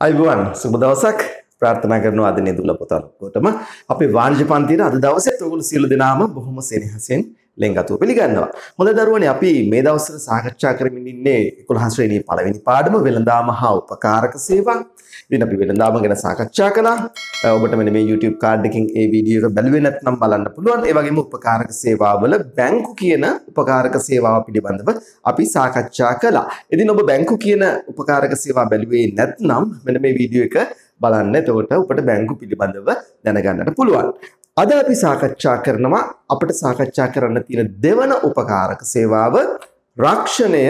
අයිබුවන් සුබ දවසක්. ප්‍රාර්ථනා කරනවා අද නෙදුල පුතලකොටම අපේ වාණිජ පන්තියේ අද දවසේ ඔයගොල්ලෝ සියලු දෙනාම බොහොම සෙනෙහසෙන් ලෙන්ගතුව පිළිගන්නවා. හොඳ දරුවනේ අපි මේ දවස්වල සාකච්ඡා කරමින් ඉන්නේ 11 ශ්‍රේණියේ පළවෙනි පාඩම වෙළඳාම හා උපකාරක සේවා. ඉතින් අපි වෙළඳාම ගැන සාකච්ඡා කළා. ඔබට මෙන්න මේ YouTube කාඩ් එකෙන් ඒ වීඩියෝ එක බැලුවේ නැත්නම් බලන්න පුළුවන්. ඒ වගේම උපකාරක සේවාවල බැංකු කියන උපකාරක සේවාව පිළිබඳව අපි සාකච්ඡා කළා. ඉතින් ඔබ බැංකු කියන උපකාරක සේවා බැලුවේ නැත්නම් මෙන්න මේ වීඩියෝ එක බලන්න. එතකොට ඔබට බැංකු පිළිබඳව දැනගන්නට පුළුවන්. අද අපි සාකච්ඡා කරනවා අපිට සාකච්ඡා කරන්න තියෙන දෙවන උපකාරක සේවාව රක්ෂණය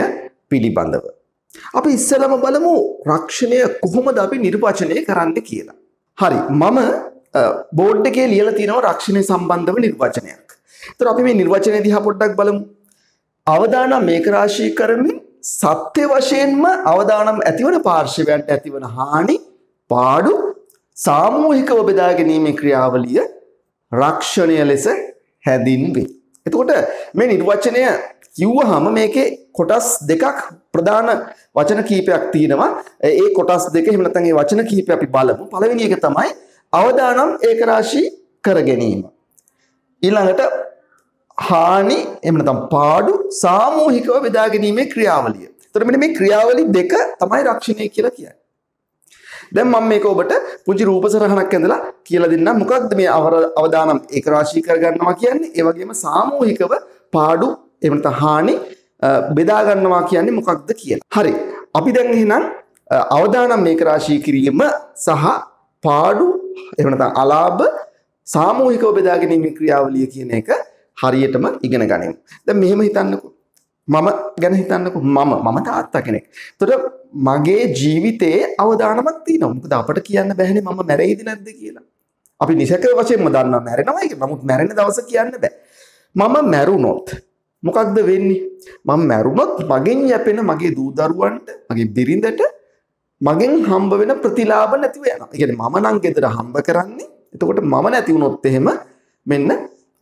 පිළිබඳව. අපි ඉස්සෙල්ලම බලමු රක්ෂණය කොහොමද අපි නිර්වචනය කරන්න කියලා. හරි මම බෝඩ් එකේ ලියලා තියෙනවා රක්ෂණය සම්බන්ධව නිර්වචනයක්. ඒතර අපි මේ නිර්වචනය දිහා පොඩ්ඩක් බලමු. අවදානම් මේක රාශී කරමින් සත්‍ය වශයෙන්ම අවදානම් ඇතිවන පාර්ශවයන්ට ඇතිවන හානි පාඩු සාමූහිකව බෙදා ගැනීමේ ක්‍රියාවලිය රක්ෂණය ලෙස හැඳින්වේ. එතකොට මේ නිර්වචනය කිව්වහම මේකේ කොටස් දෙකක් ප්‍රධාන වචන කීපයක් තියෙනවා. ඒ කොටස් දෙක එහෙම නැත්නම් ඒ වචන කීපය අපි බලමු. පළවෙනි එක තමයි අවදානම් ඒකරාශී කර ගැනීම. ඊළඟට හානි එහෙම නැත්නම් පාඩු සාමූහිකව බෙදා ගැනීමේ ක්‍රියාවලිය. එතකොට මෙන්න මේ ක්‍රියාවලි දෙක තමයි රක්ෂණය කියලා කියන්නේ. දැන් මම මේක ඔබට පුංචි රූප සරහනක් ඇඳලා කියලා දෙන්නම්. මොකක්ද මේ අවදානම් ඒකරාශී කර ගන්නවා කියන්නේ? ඒ වගේම සාමූහිකව පාඩු එහෙම නැත්නම් හානි බෙදා ගන්නවා කියන්නේ මොකක්ද කියලා. හරි. අපි දැන් එහෙනම් අවදානම් මේක රාශී කිරීම සහ පාඩු එහෙම නැත්නම් අලාභ සාමූහිකව බෙදා ගැනීමේ ක්‍රියාවලිය කියන එක හරියටම ඉගෙන ගනිමු. දැන් මෙහෙම හිතන්නකෝ. මම ගැන හිතන්නකෝ මම මම තාත්තා කෙනෙක්. එතකොට මගේ ජීවිතයේ අවදානමක් තියෙනවා. මොකද අපට කියන්න බැහැනේ මම මැරෙයිද නැද්ද කියලා. අපි නිසක වශයෙන්ම දන්නවා මැරෙනවා ඒක. නමුත් මැරෙන දවස කියන්න බෑ. මම මැරුණොත් මොකක්ද වෙන්නේ? මම මැරුණොත් මගෙන් යැපෙන මගේ දූ දරුවන්ට, මගේ බිරිඳට මගෙන් හම්බ වෙන ප්‍රතිලාභ නැතිව යනවා. ඒ කියන්නේ මම නම් ගෙදර හම්බ කරන්නේ. එතකොට මම නැති වුණොත් එහෙම මෙන්න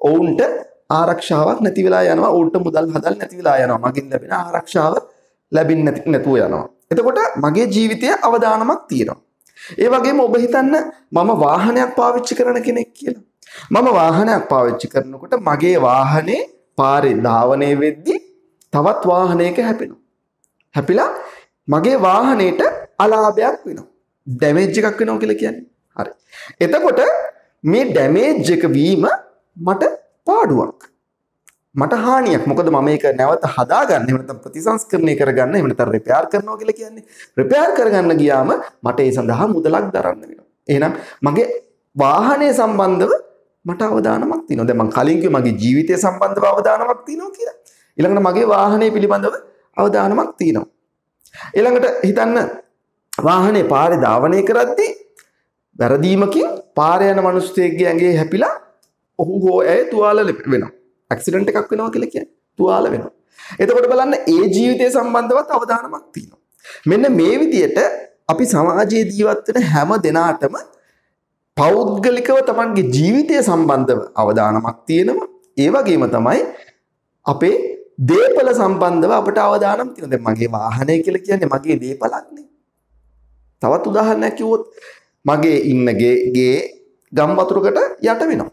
ඔවුන්ට ආරක්ෂාවක් නැති වෙලා යනවා. ඔවුන්ට මුදල් හදල් නැති වෙලා යනවා. මගෙන් ලැබෙන ආරක්ෂාව ලැබෙන්නේ නැතුව යනවා. එතකොට මගේ ජීවිතයේ අවදානමක් තියෙනවා. ඒ වගේම ඔබ හිතන්න මම වාහනයක් පාවිච්චි කරන කෙනෙක් කියලා. මම වාහනයක් පාවිච්චි කරනකොට මගේ වාහනේ පාරේ ධාවනය වෙද්දී තවත් වාහනයක හැපෙනවා. හැපිලා මගේ වාහනේට අලාභයක් වෙනවා. ඩැමේජ් එකක් වෙනවා කියලා කියන්නේ. හරි. එතකොට මේ ඩැමේජ් එක වීම මට පාඩුවක්. මට හානියක්. මොකද මම මේක නැවත හදාගන්න එහෙම නැත්නම් ප්‍රතිසංස්කරණය කරගන්න එහෙම නැත්නම් රිපෙයාර් කරනවා කියලා කියන්නේ. රිපෙයාර් කරගන්න ගියාම මට ඒ සඳහා මුදලක් දරන්න වෙනවා. එහෙනම් මගේ වාහනය සම්බන්ධව මට අවදානමක් තියෙනවා. දැන් මම කලින් කිව්වා මගේ ජීවිතය සම්බන්ධව අවදානමක් තියෙනවා කියලා. ඊළඟට මගේ වාහනය පිළිබඳව අවදානමක් තියෙනවා. ඊළඟට හිතන්න වාහනේ පාරේ ධාවනය කරද්දී වැරදීමකින් පාරේ යන මිනිස්සෙක්ගේ ඇඟේ හැපිලා ඔහු හෝ ඇය තුවාල වෙනවා. ඇක්සිඩන්ට් එකක් වෙනවා කියලා කියන්නේ. තුවාල වෙනවා. එතකොට බලන්න ඒ ජීවිතය සම්බන්ධවත් අවදානමක් තියෙනවා. මෙන්න මේ විදියට අපි සමාජයේ ජීවත් වෙන හැම දෙනාටම පෞද්ගලිකව තමන්ගේ ජීවිතය සම්බන්ධව අවදානමක් තියෙනවා. ඒ වගේම තමයි අපේ දේපල සම්බන්ධව අපට අවදානම් තියෙනවා. දැන් මගේ වාහනය කියලා කියන්නේ මගේ දේපලක්නේ. තවත් උදාහරණයක් කිව්වොත් මගේ ඉන්න ගේ ගම් වතුරකට යට වෙනවා.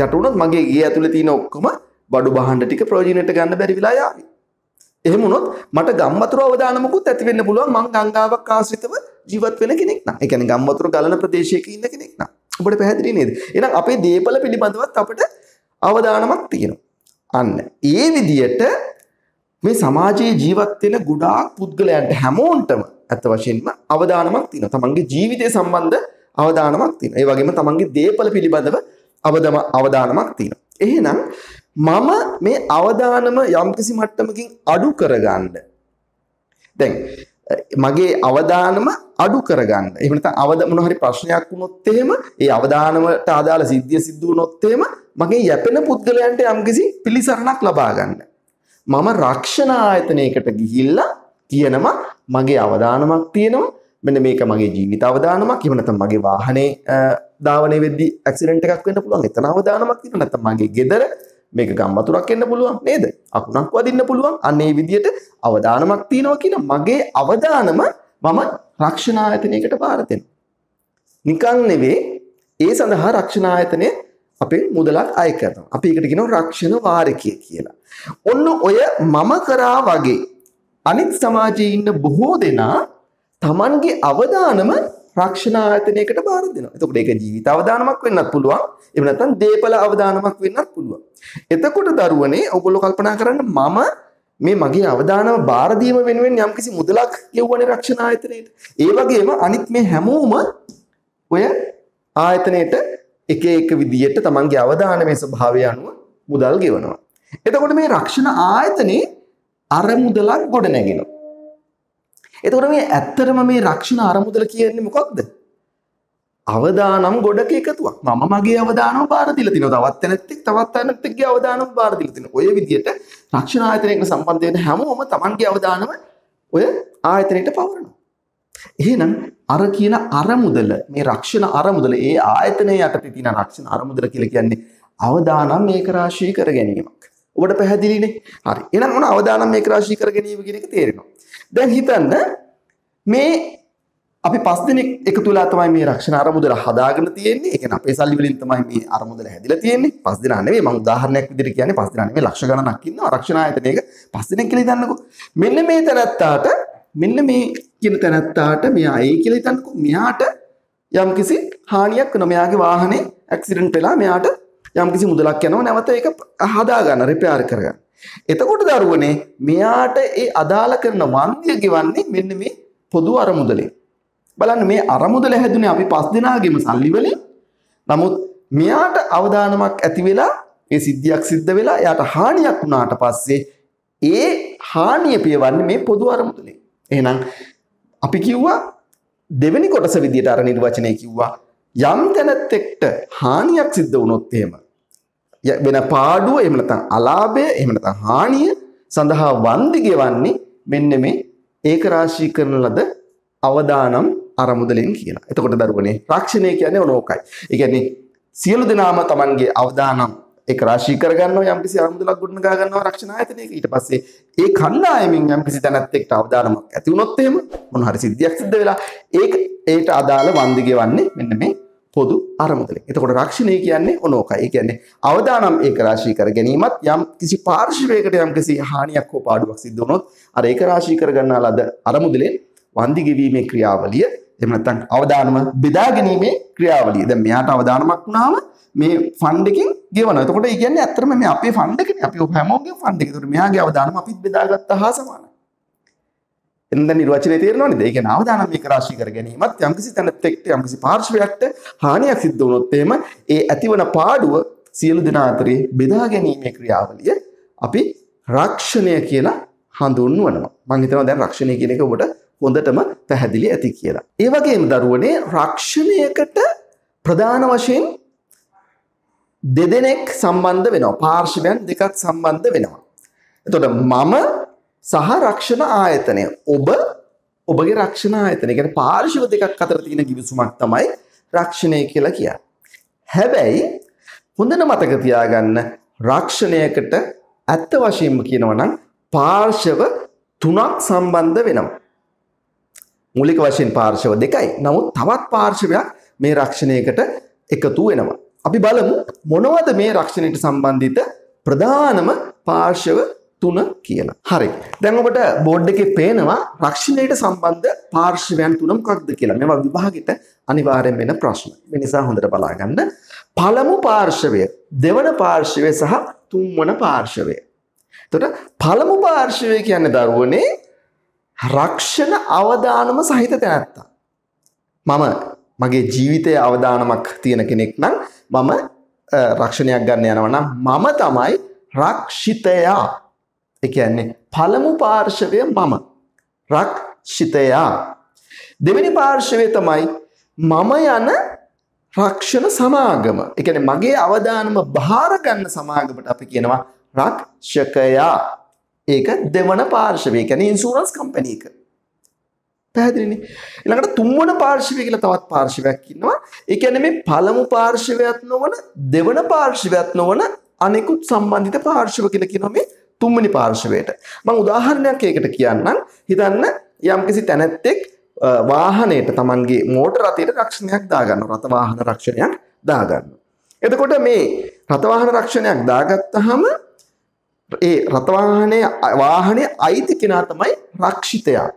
යට වුණොත් මගේ ගේ ඇතුලේ තියෙන ඔක්කොම බඩු බහඬ ටික ප්‍රයෝජනෙට ගන්න බැරි වෙලා යාවි. එහෙම වුණොත් මට ගම් වතුර අවදානමකුත් ඇති වෙන්න පුළුවන් මං ගංගාවක් ආශ්‍රිතව ජීවත් වෙන කෙනෙක් නම්. ඒ කියන්නේ ගම් වතුර ගලන ප්‍රදේශයක ඉන්න කෙනෙක් නම්. ඔබට පැහැදිලි නේද? එහෙනම් අපේ දේපල පිළිබඳවත් අපිට අවදානමක් තියෙනවා. අන්න ඒ විදියට මේ සමාජයේ ජීවත් වෙන ගොඩාක් පුද්ගලයන්ට හැමෝන්ටම ඇත්ත වශයෙන්ම අවදානමක් තියෙනවා. තමන්ගේ ජීවිතය සම්බන්ධ අවදානමක් තියෙනවා. ඒ වගේම තමන්ගේ දේපල පිළිබඳව අවදම අවදානමක් තියෙනවා. එහෙනම් මම මේ අවදානම යම්කිසි මට්ටමකින් අඩු කරගන්න දැන් මගේ අවදානම අඩු කරගන්න. එහෙම නැත්නම් අවද මොන හරි ප්‍රශ්නයක් වුණොත් එහෙම ඒ අවදානමට අදාළ සිද්ධිය සිද්ධ වුණොත් එහෙම මගේ යැපෙන පුද්ගලයන්ට යම්කිසි පිළිසරණක් ලබා ගන්න. මම රක්ෂණ ආයතනයකට ගිහිල්ලා කියනවා මගේ අවදානමක් තියෙනවා. මෙන්න මේක මගේ ජීවිත අවදානමක්. එහෙම නැත්නම් මගේ වාහනේ ධාවනය වෙද්දී ඇක්සිඩන්ට් එකක් වෙන්න පුළුවන්. එතන අවදානමක් තියෙනවා. නැත්නම් මගේ ගෙදර මේක ගම් වතුරක් එන්න පුළුවන් නේද? අකුණක් වදින්න පුළුවන්. අන්න ඒ විදිහට අවදානමක් තියෙනවා කියන මගේ අවදානම මම රක්ෂණ ආයතනයකට බාර දෙනවා. නිකන් නෙවෙයි ඒ සඳහා රක්ෂණ ආයතනය අපේ මුදලක් අය කරනවා. අපි ඒකට කියනවා රක්ෂණ වාරකය කියලා. ඔන්න ඔය මම කරා වගේ අනිත් සමාජයේ ඉන්න බොහෝ දෙනා Tamanගේ අවදානම රක්ෂණ ආයතනයකට බාර දෙනවා. එතකොට ඒක ජීවිත අවදානමක් වෙන්නත් පුළුවන්. එහෙම නැත්නම් දේපල අවදානමක් වෙන්නත් පුළුවන්. එතකොට දරුවනේ ඔයගොල්ලෝ කල්පනා කරන්න මම මේ මගේ අවදානම බාර දීම වෙනුවෙන් යම්කිසි මුදලක් ගෙවුවනේ රක්ෂණ ආයතනයට. ඒ වගේම අනිත් මේ හැමෝම ඔය ආයතනයට එක එක විදියට තමන්ගේ අවදානමේ ස්වභාවය අනුව මුදල් ගෙවනවා. එතකොට මේ රක්ෂණ ආයතනේ අර මුදලක් ගොඩ නැගෙනවා. එතකොට මේ ඇත්තටම මේ රක්ෂණ අරමුදල කියන්නේ මොකක්ද? අවදානම් ගොඩක එකතුවක්. මම මගේ අවදානම බාර දීලා තිනවා. තවත් තැනෙක් තවත් තැනෙක්ගේ අවදානම බාර දීලා තිනවා. ඔය විදිහට රක්ෂණ ආයතනයකට සම්බන්ධ වෙන හැමෝම Tamanගේ අවදානම ඔය ආයතනයට පවරනවා. එහෙනම් අර කියන අරමුදල මේ රක්ෂණ අරමුදල ඒ ආයතනයේ යටතේ තියෙන රක්ෂණ අරමුදල කියලා කියන්නේ අවදානම් මේක රාශී කර ගැනීමක්. ඔබට පැහැදිලිනේ? හරි. එහෙනම් මොන අවදානම් මේක රාශී කර ගැනීම කියන එක තේරෙනවා. දැන් හිතන්න මේ අපි පස් දෙනෙක් එකතු වෙලා තමයි මේ රක්ෂණ අරමුදල හදාගෙන තියෙන්නේ. ඒ කියන්නේ අපේ සල්ලි වලින් තමයි මේ අරමුදල හැදිලා තියෙන්නේ. පස් දෙනා නෙවෙයි මම උදාහරණයක් විදිහට කියන්නේ පස් දෙනා නෙවෙයි ලක්ෂ ගණනක් ඉන්නවා රක්ෂණ ආයතනයක පස් දෙනෙක් කියලා හිතන්නකෝ. මෙන්න මේ තැනත්තාට මෙන්න මේ කියන තැනත්තාට මෙයා ඒ කියලා හිතන්නකෝ. මෙයාට යම්කිසි හානියක් වෙනවා. මෙයාගේ වාහනේ ඇක්සිඩන්ට් වෙලා මෙයාට යම්කිසි මුදලක් යනවා. නැවත ඒක හදා ගන්න, රිපෙයාර් කරගන්න. එතකොට දරුවනේ මෙයාට ඒ අදාළ කරන වන්දිය ගෙවන්නේ මෙන්න මේ පොදු අරමුදලේ. බලන්න මේ අරමුදල හැදුනේ අපි පස් දෙනාගේම සල්ලි වලින්. නමුත් මෙයාට අවදානමක් ඇති වෙලා ඒ සිද්ධියක් සිද්ධ වෙලා එයාට හානියක් වුණාට පස්සේ ඒ හානිය පියවන්නේ මේ පොදු අරමුදලේ. එහෙනම් අපි කිව්වා දෙවෙනි කොටස විදිහට අර නිර්වචනය කිව්වා යම් තැනැත්තෙක්ට හානියක් සිද්ධ වුණොත් එහෙම වෙන පාඩුව එහෙම නැත්නම් අලාභය එහෙම නැත්නම් හානිය සඳහා වන්දි ගෙවන්නේ මෙන්න මේ ඒක රාශී කරන ලද අවදානම් අරමුදලෙන් කියලා. එතකොට දරුවනේ රක්ෂණය කියන්නේ ඕනෝකයි. ඒ කියන්නේ සියලු දෙනාම Tamanගේ අවදානම් ඒක රාශී කරගන්නවා යම්කිසි අරමුදලක් ගොඩනගා ගන්නවා රක්ෂණ ආයතනයක. ඊට පස්සේ ඒ කණ්ඩායමින් යම්කිසි තැනත් එක්ක අවදානමක් ඇති වුණොත් එහෙම මොන හරි සිද්ධියක් සිද්ධ වෙලා ඒක ඒට අදාළ වන්දි ගෙවන්නේ මෙන්න මේ පොදු අරමුදලෙන්. එතකොට රක්ෂණය කියන්නේ ඕනෝකයි. ඒ කියන්නේ අවදානම් ඒක රාශී කර ගැනීමත් යම් කිසි පාර්ශවයකට යම් කිසි හානියක් හෝ පාඩුවක් සිද්ධ වුණොත් අර ඒක රාශී කර ගන්නා ලද අරමුදලෙන් වන්දි ගෙවීමේ ක්‍රියාවලිය එහෙම නැත්නම් අවදානම බෙදා ගැනීමේ ක්‍රියාවලිය. දැන් මෙයාට අවදානමක් වුණාම මේ ෆන්ඩ් එකෙන් ගෙවනවා. එතකොට ඒ කියන්නේ ඇත්තටම මේ අපේ ෆන්ඩ් එකනේ. අපි හැමෝගෙම ෆන්ඩ් එක. ඒතකොට මෙයාගේ අවදානම අපිත් බෙදාගත්තා හා සමානයි. එන්න නිර්වචනය තේරෙනවනේ. ඒ කියන්නේ අවදානම් මේක රාශී කර ගැනීමත් යම්කිසි තැනට එක්ක යම්කිසි පාර්ශවයකට හානියක් සිද්ධ වුණොත් එහෙම ඒ ඇතිවන පාඩුව සියලු දෙනා අතරේ බෙදා ගැනීමේ ක්‍රියාවලිය අපි රක්ෂණය කියලා හඳුන්වනවා. මම හිතනවා දැන් රක්ෂණය කියන එක ඔබට හොඳටම පැහැදිලි ඇති කියලා. ඒ වගේම දරුවනේ රක්ෂණයකට ප්‍රධාන වශයෙන් දෙදෙනෙක් සම්බන්ධ වෙනවා. පාර්ශවයන් දෙකක් සම්බන්ධ වෙනවා. එතකොට මම සහ රක්ෂණ ආයතනය. ඔබ ඔබගේ රක්ෂණ ආයතනය. කියන්නේ පාර්ශව දෙකක් අතර තියෙන කිවිසුමක් තමයි රක්ෂණය කියලා කියන්නේ. හැබැයි හොඳට මතක තියාගන්න රක්ෂණයකට ඇත්ත වශයෙන්ම කියනවා නම් පාර්ශව තුනක් සම්බන්ධ වෙනවා. මූලික වශයෙන් පාර්ශව දෙකයි. නමුත් තවත් පාර්ශවයක් මේ රක්ෂණයකට එකතු වෙනවා. අපි බලමු මොනවද මේ රක්ෂණයට සම්බන්ධිත ප්‍රධානම පාර්ශව තුන කියලා. හරි. දැන් ඔබට බෝඩ් එකේ පේනවා රක්ෂණයට සම්බන්ධ පාර්ශවයන් තුන මොකක්ද කියලා. මේවා විභාගෙට අනිවාර්යෙන් වෙන ප්‍රශ්න. මේ නිසා හොඳට බලාගන්න. පළමු පාර්ශවය, දෙවන පාර්ශවය සහ තුන්වන පාර්ශවය. එතකොට පළමු පාර්ශවය කියන්නේ දරුවනේ රක්ෂණ අවදානම සහිත තැනැත්තා. මම මගේ ජීවිතයේ අවදානමක් තියෙන කෙනෙක් නම් මම රක්ෂණයක් ගන්න යනවා නම් මම තමයි රක්ෂිතයා. ඒ කියන්නේ පළමු පාර්ශවය මම. රක්ෂිතයා. දෙවෙනි පාර්ශවය තමයි මම යන රක්ෂණ සමාගම. ඒ කියන්නේ මගේ අවදානම බාර ගන්න සමාගමට අපි කියනවා රක්ෂකයා. ඒක දෙවන පාර්ශවය. කියන්නේ ඉන්ෂුරන්ස් කම්පැනි එක. පැහැදිලිනේ. ඊළඟට තුන්වන පාර්ශවය කියලා තවත් පාර්ශවයක් ඉන්නවා. ඒ කියන්නේ මේ පළමු පාර්ශවයක් නොවන දෙවන පාර්ශවයක් නොවන අනෙකුත් සම්බන්ධිත පාර්ශව කියලා කියනවා මේ තුන්වෙනි පාර්ශවයට. මම උදාහරණයක් ඒකට කියන්නම්. හිතන්න යම්කිසි තැනැත්තෙක් වාහනයට තමන්ගේ මෝටර් රථයට රක්ෂණයක් දාගන්න රථ වාහන රක්ෂණයක් දාගන්න. එතකොට මේ රථවාහන රක්ෂණයක් දාගත්තහම ඒ රථවාහනය වාහනය අයිති කෙනා තමයි රක්ෂිතයා.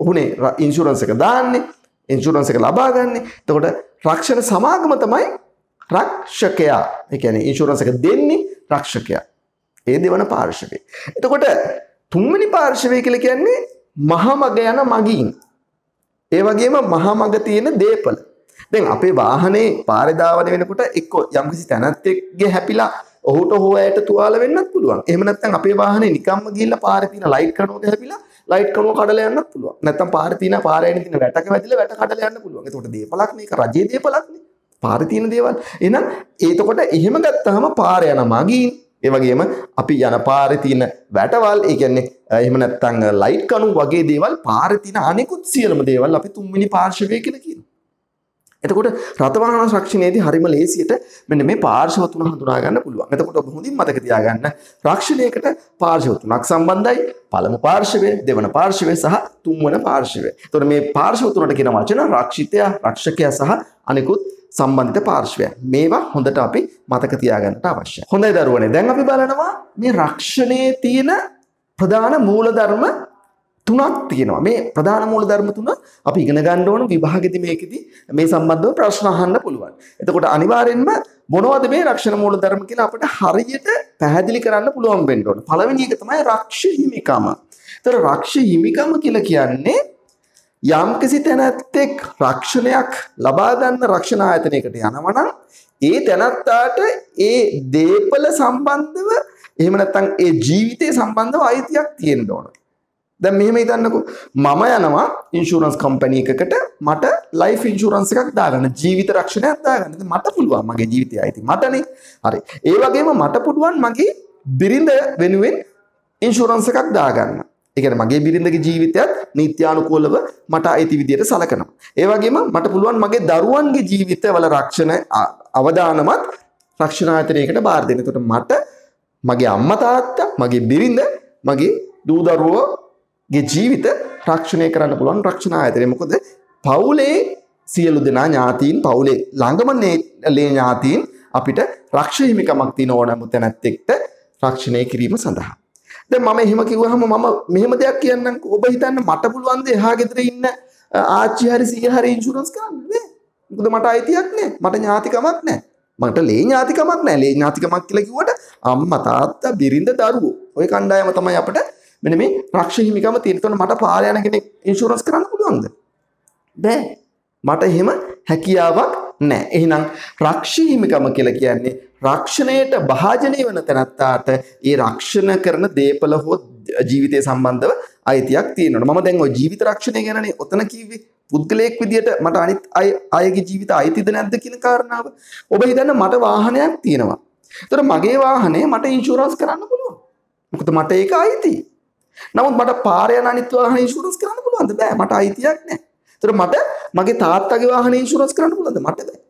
ඔහුනේ ඉන්ශුරන්ස් එක දාන්නේ ඉන්ශුරන්ස් එක ලබා ගන්න. එතකොට රක්ෂණ සමාගම තමයි රක්ෂකයා. ඒ කියන්නේ ඉන්ශුරන්ස් එක දෙන්නේ රක්ෂකයා. ඒ දෙවන පාර්ශවය. එතකොට තුන්වෙනි පාර්ශවය කියලා කියන්නේ මහා මග යන මගීන්. ඒ වගේම මහා මග තියෙන දේපල. දැන් අපේ වාහනේ පාරේ ධාවන වෙනකොට එක්ක යම්කිසි තැනැත්තෙක්ගේ හැපිලා ඔහුට හෝ ඇයට තුවාල වෙන්නත් පුළුවන්. එහෙම නැත්නම් අපේ වාහනේ නිකම්ම ගිහිල්ලා පාරේ තියෙන ලයිට් කණුවක හැපිලා ලයිට් කණුව කඩලා යන්නත් පුළුවන්. නැත්නම් පාරේ තියෙන පාරේ යන තියෙන වැටක වැදිලා වැට කඩලා යන්න පුළුවන්. ඒකට දේපලක් මේක රජයේ දේපලක්නේ. පාරේ තියෙන දේවල්. එහෙනම් ඒතකොට එහෙම ගත්තාම පාරේ යන මගීන් ඒ වගේම අපි යන පාරේ තියෙන වැටවල් ඒ කියන්නේ එහෙම නැත්නම් ලයිට් කණු වගේ දේවල් පාරේ තියෙන අනිකුත් සියලුම දේවල් අපි තුන්වෙනි පාර්ශවය කියලා කියනවා. එතකොට රථවාහන රක්ෂණයේදී හරිම ලේසියට මෙන්න මේ පාර්ශව තුන හඳුනා ගන්න පුළුවන්. එතකොට ඔබ හොඳින් මතක තියාගන්න රක්ෂණයකට පාර්ශව තුනක් සම්බන්ධයි. පළමු පාර්ශවය, දෙවන පාර්ශවය සහ තුන්වන පාර්ශවය. එතකොට මේ පාර්ශව තුනට කියන වචන රක්ෂිතයා, රක්ෂකයා සහ අනිකුත් සම්බන්ධිත පාර්ශවය. මේවා හොඳට අපි මතක තියාගන්නට අවශ්‍යයි. හොඳයි දරුවනේ. දැන් අපි බලනවා මේ රක්ෂණයේ තියෙන ප්‍රධාන මූලධර්ම තුනක් තියෙනවා. මේ ප්‍රධාන මූලධර්ම තුන අපි ඉගෙන ගන්න ඕන විභාගෙදි මේකෙදි මේ සම්බන්ධව ප්‍රශ්න අහන්න පුළුවන්. එතකොට අනිවාර්යෙන්ම මොනවද මේ රක්ෂණ මූලධර්ම කියලා අපිට හරියට පැහැදිලි කරන්න පුළුවන් වෙන්න ඕන. පළවෙනි එක තමයි රක්ෂ හිමිකම. ඒතර රක්ෂ හිමිකම කියලා කියන්නේ යම්කිසි තැනැත්තෙක් රක්ෂණයක් ලබා ගන්න රක්ෂණ ආයතනයකට යනවා ඒ තැනත්තාට ඒ දේපල සම්බන්ධව එහෙම නැත්නම් ඒ ජීවිතය සම්බන්ධව අයිතියක් තියෙන්න ඕන. දැන් මෙහෙම හිතන්නකෝ මම යනවා ඉන්ෂුරන්ස් කම්පැනි එකකට මට ලයිෆ් ඉන්ෂුරන්ස් එකක් දාගන්න ජීවිත රක්ෂණයක් දාගන්න. මට පුළුවන් මගේ ජීවිතය අයිති මටනේ. හරි. ඒ වගේම මට පුළුවන් මගේ බිරිඳ වෙනුවෙන් ඉන්ෂුරන්ස් එකක් දාගන්න. ඒ කියන්නේ මගේ බිරිඳගේ ජීවිතයත් නීත්‍යානුකූලව මට අයිති විදියට සලකනවා. ඒ වගේම මට පුළුවන් මගේ දරුවන්ගේ ජීවිතවල රක්ෂණ අවදානමත් රක්ෂණ ආයතනයකට බාර දෙන්න. එතකොට මට මගේ අම්මා තාත්තා, මගේ බිරිඳ, මගේ දූ දරුවෝ ගේ ජීවිත රක්ෂණය කරන්න පුළුවන් රක්ෂණ ආයතනය. මොකද පවුලේ සියලු දෙනා ඥාතීන් පවුලේ ළඟම ලේ ඥාතීන් අපිට රක්ෂ හිමිකමක් තියෙන ඕනෑම තැනැත්තෙක්ට රක්ෂණය කිරීම සඳහා. දැන් මම එහෙම කිව්වහම මම මෙහෙම දෙයක් කියන්නම් ඔබ හිතන්න මට පුළුවන් ද එහා ගෙදර ඉන්න ආච්චි හරි සීය හරි ඉන්ෂුරන්ස් කරන්න නෑ. මොකද මට අයිතියක් නෑ. මට ඥාතිකමක් නෑ. මට ලේ ඥාතිකමක් නෑ. ලේ ඥාතිකමක් කියලා කිව්වට අම්මා තාත්තා බිරිඳ දරුවෝ ওই කණ්ඩායම තමයි අපිට මෙන්න මේ රක්ෂ හිමිකම තියෙන. එතකොට මට පාර යන කෙනෙක් ඉන්ෂුරන්ස් කරන්න පුළුවන්ද? බෑ. මට එහෙම හැකියාවක් නැහැ. එහෙනම් රක්ෂ හිමිකම කියලා කියන්නේ රක්ෂණයට භාජනය වන තැනත්තාට ඒ රක්ෂණ කරන දේපල හෝ ජීවිතය සම්බන්ධව අයිතියක් තියෙනවා. මම දැන් ওই ජීවිත රක්ෂණය ගැනනේ ඔතන කිව්වේ. පුද්ගලයෙක් විදියට මට අනිත් අය අයගේ ජීවිත අයිතිද නැද්ද කියන කාරණාව. ඔබ හිතන්න මට වාහනයක් තියෙනවා. ඒතර මගේ වාහනේ මට ඉන්ෂුරන්ස් කරන්න පුළුවන්. මොකද මට ඒක අයිතියි. නමුත් මට පාර යන අනිත් වාහන ඉන්ෂුරන්ස් කරන්න පුළුවන්ද? බෑ. මට අයිතියක් නැහැ. ඒතර මට මගේ තාත්තගේ වාහනේ ඉන්ෂුරන්ස් කරන්න පුළුවන්ද? මට බෑ.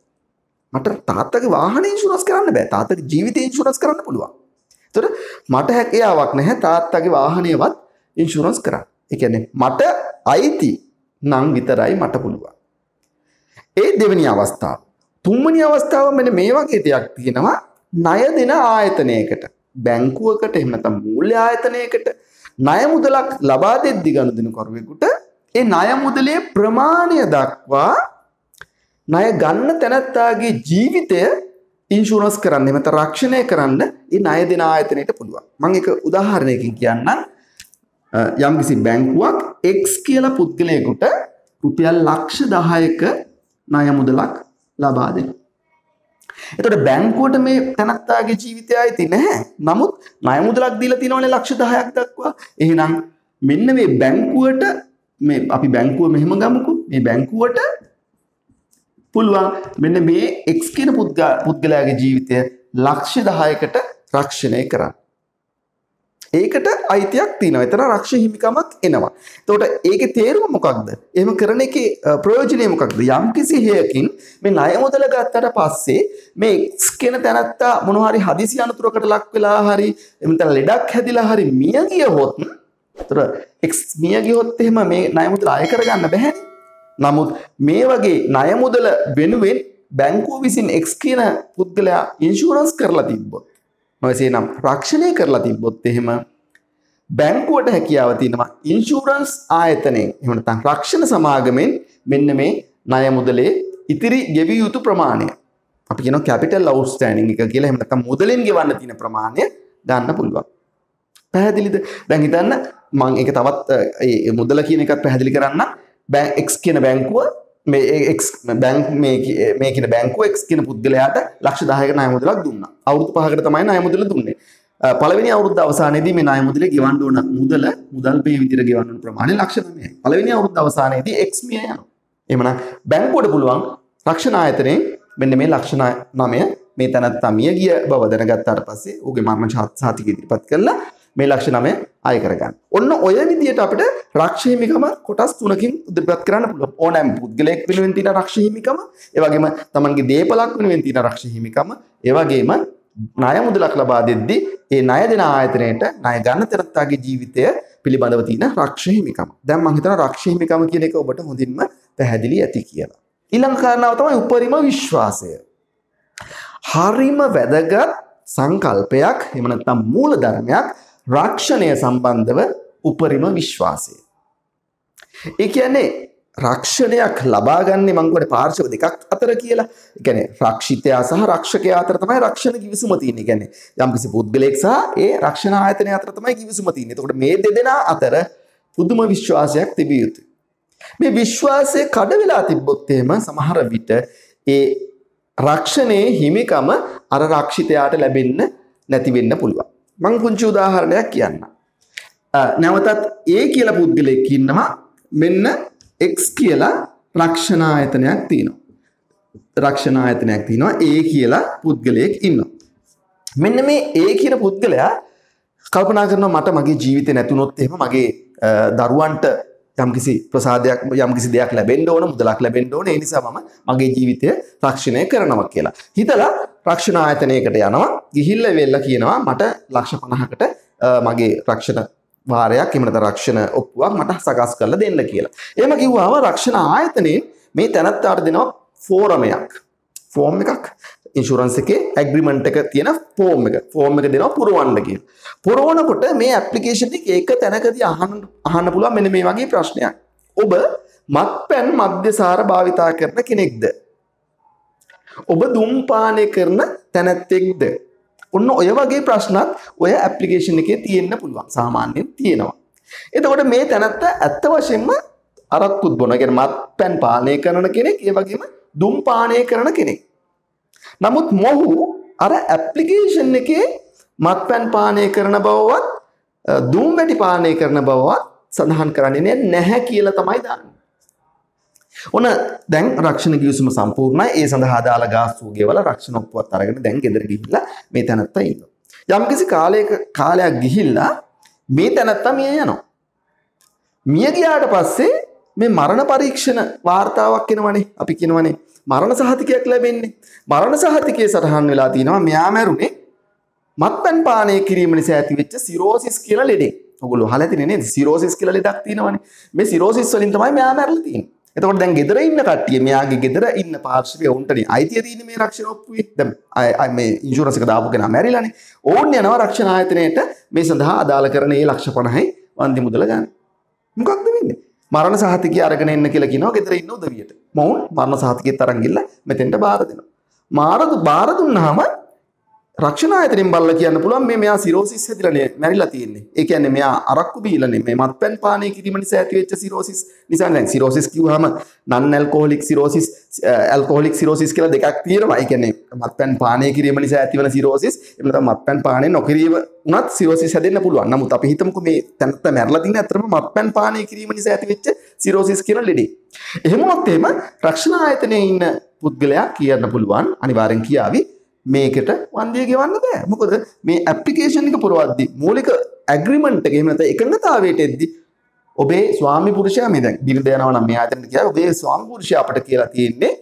මට තාත්තගේ වාහනේ ඉන්ෂුරන්ස් කරන්න බෑ. තාත්තගේ ජීවිතේ ඉන්ෂුරන්ස් කරන්න පුළුවන්. ඒතර මට හැකියාවක් නැහැ තාත්තගේ වාහනේවත් ඉන්ෂුරන්ස් කරන්න. ඒ කියන්නේ මට අයිති නම් විතරයි මට පුළුවන්. ඒ දෙවෙනි අවස්ථාව. තුන්වෙනි අවස්ථාව මෙන්න මේ වගේ දෙයක් තියෙනවා ණය දෙන ආයතනයකට. බැංකුවකට එහෙම නැත්නම් මූල්‍ය ආයතනයකට ණය මුදලක් ලබා දෙද්දි ගනුදෙනුකරුවෙකුට ඒ ණය මුදලේ ප්‍රමාණය දක්වා ණය ගන්න තැනැත්තාගේ ජීවිතය ඉන්ෂුරන්ස් කරන්න එමෙත රක්ෂණය කරන්න ඒ ණය දෙන ආයතනයට පුළුවන්. මම එක උදාහරණයකින් කියන්නම්. යම්කිසි බැංකුවක් X කියලා පුද්ගලයෙකුට රුපියල් ලක්ෂ 10ක ණය මුදලක් ලබා දෙනවා. එතකොට බැංකුවට මේ තැනත්තාගේ ජීවිතය අයිති නැහැ. නමුත් ණය මුදලක් දීලා තියෙනවනේ ලක්ෂ 10ක් දක්වා. එහෙනම් මෙන්න මේ බැංකුවට මේ අපි බැංකුව මෙහෙම ගමුකෝ. මේ බැංකුවට පුළුවන් මෙන්න මේ X කියන පුද්ගලයාගේ ජීවිතය ලක්ෂ 10කට රක්ෂණය කරන්න. ඒකට අයිතියක් තියෙනවා. එතන රක්ෂ හිමිකමක් එනවා. එතකොට ඒකේ තේරුම මොකක්ද? එහෙම කරන එකේ ප්‍රයෝජනය මොකක්ද? යම්කිසි හේයකින් මේ ණය මුදල ගත්තට පස්සේ මේ X කියන තැනත්තා මොන හරි හදිසි අනතුරකට ලක් වෙලා හරි එමුතන ලෙඩක් හැදිලා හරි මිය ගියහොත් එතකොට X මිය ගියොත් එහෙම මේ ණය මුදල අය කරගන්න බැහැනේ. නමුත් මේ වගේ ණය මුදල වෙනුවෙන් බැංකුව විසින් X කියන පුද්ගලයා ඉන්ෂුරන්ස් කරලා තිබ්බොත් නොවසේ නම් රක්ෂණය කරලා තිබ්බොත් එහෙම බැංකුවට හැකියාව තියෙනවා ඉන්ෂුරන්ස් ආයතනයෙන් එහෙම නැත්නම් රක්ෂණ සමාගමෙන් මෙන්න මේ ණය මුදලේ ඉතිරි ගෙවිය යුතු ප්‍රමාණය අපි කියනවා කැපිටල් අවුට්ස්ටෑන්ඩින් එක කියලා එහෙම නැත්නම් මුදලෙන් ගෙවන්න තියෙන ප්‍රමාණය ගන්න පුළුවන්. පැහැදිලිද? දැන් හිතන්න මම ඒක තවත් ඒ මුදල කියන එකත් පැහැදිලි කරන්න X කියන බැංකුව මේ X බැංක් මේ මේ කියන බැංකුව X කියන පුද්ගලයාට ලක්ෂ 10ක ණය මුදලක් දුන්නා. අවුරුදු 5කට තමයි ණය මුදල දුන්නේ. පළවෙනි අවුරුද්ද අවසානයේදී මේ ණය මුදලේ ගෙවන්න ඕන මුදල මුදල් පේ විදිහට ගෙවන්න ඕන ප්‍රමාණය ලක්ෂ 9යි. පළවෙනි අවුරුද්ද අවසානයේදී X මිය යනවා. එහෙමනම් බැංකුවට පුළුවන් රක්ෂණ ආයතනයේ මෙන්න මේ ලක්ෂණ නමය මේ තැනත්තා මිය ගිය බව දැනගත්තාට පස්සේ ඌගේ මරණ සහතික ඉදිරිපත් කරලා මේ ලක්ෂණ නමය අය කරගන්න. ඔන්න ඔය විදිහට අපිට රක්ෂ හිමිකම කොටස් තුනකින් ඉදිරිපත් කරන්න පුළුවන්. ඕනෑම පුද්ගලයෙක් වෙනුවෙන් තියෙන රක්ෂ හිමිකම, ඒ වගේම තමන්ගේ දේපලක් වෙනුවෙන් තියෙන රක්ෂ හිමිකම, ඒ වගේම ණය මුදලක් ලබා දෙද්දී ඒ ණය දෙන ආයතනයට ණය ගන්න තැනත්තාගේ ජීවිතය පිළිබඳව තියෙන රක්ෂ හිමිකම. දැන් මම හිතනවා රක්ෂ හිමිකම කියන එක ඔබට හොඳින්ම පැහැදිලි ඇති කියලා. ඊළඟ කාරණාව තමයි උපරිම විශ්වාසය. හරිම වැදගත් සංකල්පයක් එහෙම නැත්නම් මූලධර්මයක් රක්ෂණය සම්බන්ධව උපරිම විශ්වාසය. ඒ කියන්නේ රක්ෂණයක් ලබාගන්නේ මං කියන්නේ පාර්ශව දෙකක් අතර කියලා. ඒ කියන්නේ රක්ෂිතයා සහ රක්ෂකයා අතර තමයි රක්ෂණ කිවිසුම තියෙන්නේ. ඒ කියන්නේ යම්කිසි පුද්ගලයෙක් සහ ඒ රක්ෂණ ආයතනය අතර තමයි කිවිසුම තියෙන්නේ. එතකොට මේ දෙදෙනා අතර පුදුම විශ්වාසයක් තිබිය යුතුයි. මේ විශ්වාසය කඩ වෙලා තිබ්බොත් එහෙම සමහර විට ඒ රක්ෂණයේ හිමිකම අර රක්ෂිතයාට ලැබෙන්න නැති වෙන්න පුළුවන්. මං පුංචි උදාහරණයක් කියන්න. නැවතත් ඒ කියලා පුද්ගලයෙක් ඉන්නවා මෙන්න X කියලා රක්ෂණ ආයතනයක් තියෙනවා. රක්ෂණ ආයතනයක් තියෙනවා ඒ කියලා පුද්ගලයෙක් ඉන්නවා. මෙන්න මේ ඒ කියන පුද්ගලයා කල්පනා කරනවා මට මගේ ජීවිතේ නැතුනොත් එහෙම මගේ දරුවන්ට යම්කිසි ප්‍රසාදයක් යම්කිසි දෙයක් ලැබෙන්න ඕන මුදලක් ලැබෙන්න ඕන ඒ නිසා මම මගේ ජීවිතය රක්ෂණය කරනවා කියලා. හිතලා රක්ෂණ ආයතනයකට යනවා ගිහිල්ලා වෙල්ලා කියනවා මට ලක්ෂ 50කට මගේ රක්ෂණ වාරයක් එහෙම නැත්නම් රක්ෂණ ඔප්පුවක් මට සකස් කරලා දෙන්න කියලා. එහෙම කිව්වම රක්ෂණ ආයතනයේ මේ තැනත්තාට දෙනවා ෆෝරමයක්. ෆෝම් එකක් ඉන්ශුරන්ස් එකේ ඇග්‍රිමන්ට් එක තියෙන ෆෝම් එක. ෆෝම් එක දෙනවා පුරවන්න කියලා. පුරවනකොට මේ ඇප්ලිකේෂන් එක එක තැනකදී අහන්න අහන්න පුළුවන් මෙන්න මේ වගේ ප්‍රශ්නයක්. ඔබ මත්පැන් මද්‍යසාර භාවිතා කරන කෙනෙක්ද? ඔබ දුම්පානය කරන තැනැත්තෙක්ද? ඔන්න ඔය වගේ ප්‍රශ්නත් ඔය ඇප්ලිකේෂන් එකේ තියෙන්න පුළුවන්. සාමාන්‍යයෙන් තියෙනවා. එතකොට මේ තැනත්ත ඇත්ත වශයෙන්ම අරක්කුත් බොන. කියන්නේ මත්පැන් පානය කරන කෙනෙක්, ඒ වගේම දුම් පානය කරන කෙනෙක්. නමුත් මොහු අර ඇප්ලිකේෂන් එකේ මත්පැන් පානය කරන බවවත් දුම් වැටි පානය කරන බවවත් සඳහන් කරන්නේ නැහැ කියලා තමයි දාන්නේ. ඔන්න දැන් රක්ෂණ කිවිසුම සම්පූර්ණයි. ඒ සඳහා දාලා ගාස්තු ගෙවලා රක්ෂණ ඔප්පුවත් අරගෙන දැන් ගෙදර ගිහිල්ලා මේ තැනත්තා ඉන්නවා. යම්කිසි කාලයක කාලයක් ගිහිල්ලා මේ තැනත්තා මිය යනවා. මිය ගියාට පස්සේ මේ මරණ පරීක්ෂණ වාර්තාවක් එනවනේ. අපි කියනවනේ මරණ සහතිකයක් ලැබෙන්නේ. මරණ සහතිකයේ සටහන් වෙලා තියෙනවා මෙයා මැරුණේ මත්පැන් පානය කිරීම නිසා ඇතිවෙච්ච සිරෝසිස් කියලා ලෙඩේ. ඔගොල්ලෝ අහලා තියෙන්නේ නේද? සිරෝසිස් කියලා ලෙඩක් තියෙනවනේ. මේ සිරෝසිස් වලින් තමයි මෙයා මැරලා තියෙන්නේ. එතකොට දැන් ගෙදර ඉන්න කට්ටිය මෙයාගේ ගෙදර ඉන්න පාර්ශවයේ උන්ටනේ අයිතිය තියෙන මේ රක්ෂණ ඔප්පුවේ. දැන් මේ ඉන්ෂුරන්ස් එක දාපු කෙනා මැරිලානේ. ඕන් යනවා රක්ෂණ ආයතනයට මේ සඳහා අදාළ කරන ඒ ලක්ෂ 50යි වන්දි මුදල ගන්න. මොකක්ද වෙන්නේ? මරණ සහතිකය අරගෙන එන්න කියලා කියනවා ගෙදර ඉන්න උදවියට. මොවුන් මරණ සහතිකයත් අරන් ගිහලා මෙතෙන්ට බාර දෙනවා. මාරදු බාර දුන්නාම රක්ෂණ ආයතනෙන් බලලා කියන්න පුළුවන් මේ මෙයා සිරෝසිස් හැදිලානේ මැරිලා තියෙන්නේ. ඒ කියන්නේ මෙයා අරක්කු බීලානේ මේ මත්පැන් පානය කිරීම නිසා ඇතිවෙච්ච සිරෝසිස් නිසා දැන් සිරෝසිස් කිව්වහම නන් ඇල්කොහොලික් සිරෝසිස් ඇල්කොහොලික් සිරෝසිස් කියලා දෙකක් තියෙනවා. ඒ කියන්නේ මත්පැන් පානය කිරීම නිසා ඇතිවන සිරෝසිස් එහෙම නැත්නම් මත්පැන් පානය නොකිරීම උනත් සිරෝසිස් හැදෙන්න පුළුවන්. නමුත් අපි හිතමුකෝ මේ තැනත්ත මැරලා තියෙන ඇත්තටම මත්පැන් පානය කිරීම නිසා ඇතිවෙච්ච සිරෝසිස් කියන ලෙඩේ. එහෙම වුණොත් එහෙම රක්ෂණ ආයතනයේ ඉන්න පුද්ගලයා කියන්න පුළුවන් අනිවාර්යෙන් කියාවි මේකට වන්දිය ගෙවන්න බෑ. මොකද මේ ඇප්ලිකේෂන් එක පුරවද්දි මූලික ඇග්‍රීමන්ට් එක එහෙම නැත්නම් එකඟතාවයට එද්දි ඔබේ ස්වාමි පුරුෂයා මේ දැන් බිරිඳ යනවා නම් මේ ආයතනට කියලා ඔබේ ස්වාමි පුරුෂයා අපට කියලා තියෙන්නේ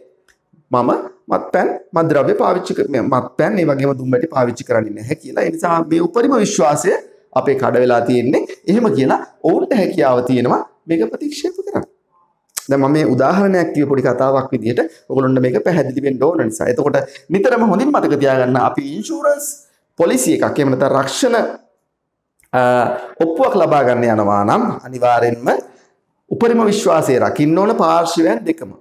මම මත්පැන් මත්ද්‍රව්‍ය පාවිච්චි කර මත්පැන් ඒ වගේම දුම්බැටි පාවිච්චි කරන්නේ නැහැ කියලා. ඒ නිසා මේ උපරිම විශ්වාසය අපේ කඩ වෙලා තියෙන්නේ. එහෙම කියලා ඔවුන්ට හැකියාව තියෙනවා මේක ප්‍රතික්ෂේප කරන්න. දැන් මම මේ උදාහරණයක් කිව්ව පොඩි කතාවක් විදිහට ඔයගොල්ලන්ට මේක පැහැදිලි වෙන්න ඕන නිසා. එතකොට නිතරම හොඳින් මතක තියාගන්න අපි ඉන්ෂුරන්ස් පොලිසි එකක් එහෙම නැත්නම් රක්ෂණ ඔප්පුවක් ලබා ගන්න යනවා නම් අනිවාර්යෙන්ම උපරිම විශ්වාසය රකින්න ඕන පාර්ශවයන් දෙකම.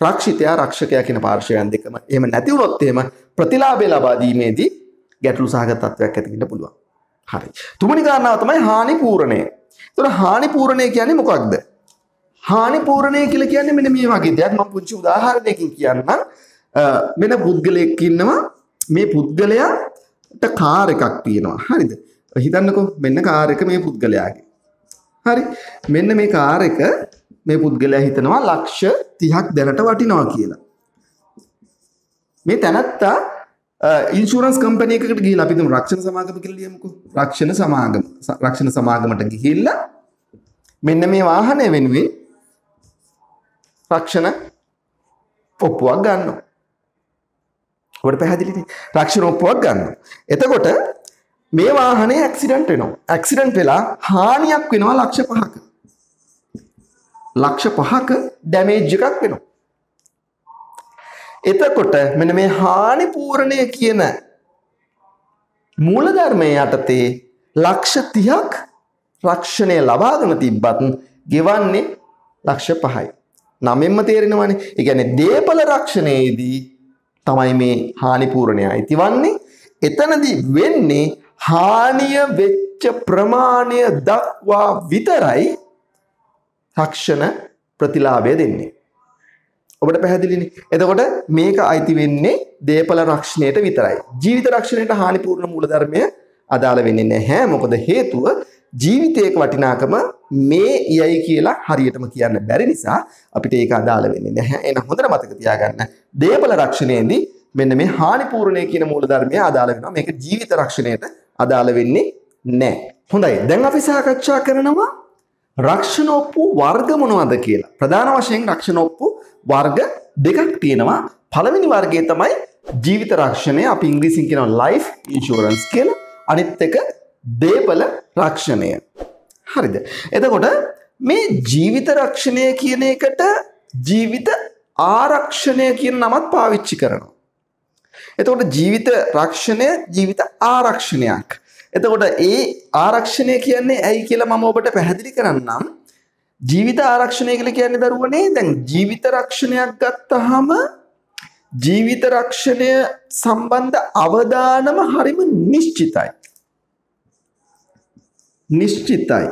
රක්ෂිතයා රක්ෂකයා කියන පාර්ශවයන් දෙකම. එහෙම නැති වුණොත් එහෙම ප්‍රතිලාභය ලබා දීමේදී ගැටලු සහගත තත්ත්වයක් ඇති වෙන්න පුළුවන්. හරි. තුන්වෙනි කාරණාව තමයි හානි පූරණය. එතකොට හානි පූරණය කියන්නේ මොකක්ද? හානි පූරණය කියලා කියන්නේ මෙන්න මේ වගේ දෙයක්. මම පුංචි උදාහරණයකින් කියන්නම්. වෙන පුද්ගලයෙක් ඉන්නවා. මේ පුද්ගලයාට කාර් එකක් තියෙනවා. හරිද? හිතන්නකෝ මෙන්න කාර් එක මේ පුද්ගලයාගේ. හරි. මෙන්න මේ කාර් එක මේ පුද්ගලයා හිතනවා ලක්ෂ 30ක් දැනට වටිනවා කියලා. මේ තැනත්තා ඉන්ශුරන්ස් කම්පනයකට ගිහිල්ලා අපි හිතමු රක්ෂණ සමාගම කියලා ලියමුකෝ. රක්ෂණ සමාගම රක්ෂණ සමාගමට ගිහිල්ලා මෙන්න මේ වාහනය වෙනුවෙන් රක්ෂණ ඔප්පුවක් ගන්නවා. ඔබට පැහැදිලිනේ. රක්ෂණ ඔප්පුවක් ගන්නවා. එතකොට මේ වාහනේ ඇක්සිඩන්ට් වෙනවා. ඇක්සිඩන්ට් වෙලා හානියක් වෙනවා ලක්ෂ 5ක. ලක්ෂ 5ක ඩැමේජ් එකක් වෙනවා. එතකොට මෙන්න මේ හානි පූරණය කියන මූලධර්මය යටතේ ලක්ෂ 30ක් රක්ෂණය ලබාගෙන තිබ්බත් ගෙවන්නේ ලක්ෂ 5යි. නමෙන්ම තේරෙනවනේ. ඒ කියන්නේ දීපල රක්ෂණයේදී තමයි මේ හානි පූරණය අයිතිවන්නේ. එතනදී වෙන්නේ හානිය වෙච්ච ප්‍රමාණය දක්වා විතරයි රක්ෂණ ප්‍රතිලාභය දෙන්නේ. ඔබට පැහැදිලිනේ. එතකොට මේක අයිති වෙන්නේ දේපල රක්ෂණයට විතරයි. ජීවිත රක්ෂණයට හානිපූර්ණ මූලධර්මය අදාළ වෙන්නේ නැහැ. මොකද හේතුව ජීවිතයක වටිනාකම මේ යයි කියලා හරියටම කියන්න බැරි නිසා අපිට ඒක අදාළ වෙන්නේ නැහැ. එහෙනම් හොඳට මතක තියාගන්න. දේපල රක්ෂණයේදී මෙන්න මේ හානිපූර්ණය කියන මූලධර්මය අදාළ වෙනවා. මේක ජීවිත රක්ෂණයට අදාළ වෙන්නේ නැහැ. හොඳයි. දැන් අපි සාකච්ඡා කරනවා රක්ෂණ ඔප්පු වර්ග මොනවද කියලා. ප්‍රධාන වශයෙන් රක්ෂණ ඔප්පු වර්ග දෙකක් තියෙනවා. පළවෙනි වර්ගය තමයි ජීවිත රක්ෂණය. අපි ඉංග්‍රීසියෙන් කියනවා life insurance කියලා. අනිත් එක දේපල රක්ෂණය. හරිද? එතකොට මේ ජීවිත රක්ෂණය කියන එකට ජීවිත ආරක්ෂණය කියන නමත් පාවිච්චි කරනවා. එතකොට ජීවිත රක්ෂණය ජීවිත ආරක්ෂණයක්. එතකොට ඒ ආරක්ෂණය කියන්නේ ඇයි කියලා මම ඔබට පැහැදිලි කරන්නම්. ජීවිත ආරක්ෂණය කියලා කියන්නේ දරුවනේ දැන් ජීවිත රක්ෂණයක් ගත්තාම ජීවිත රක්ෂණය සම්බන්ධ අවදානම හරිම නිශ්චිතයි. නිශ්චිතයි.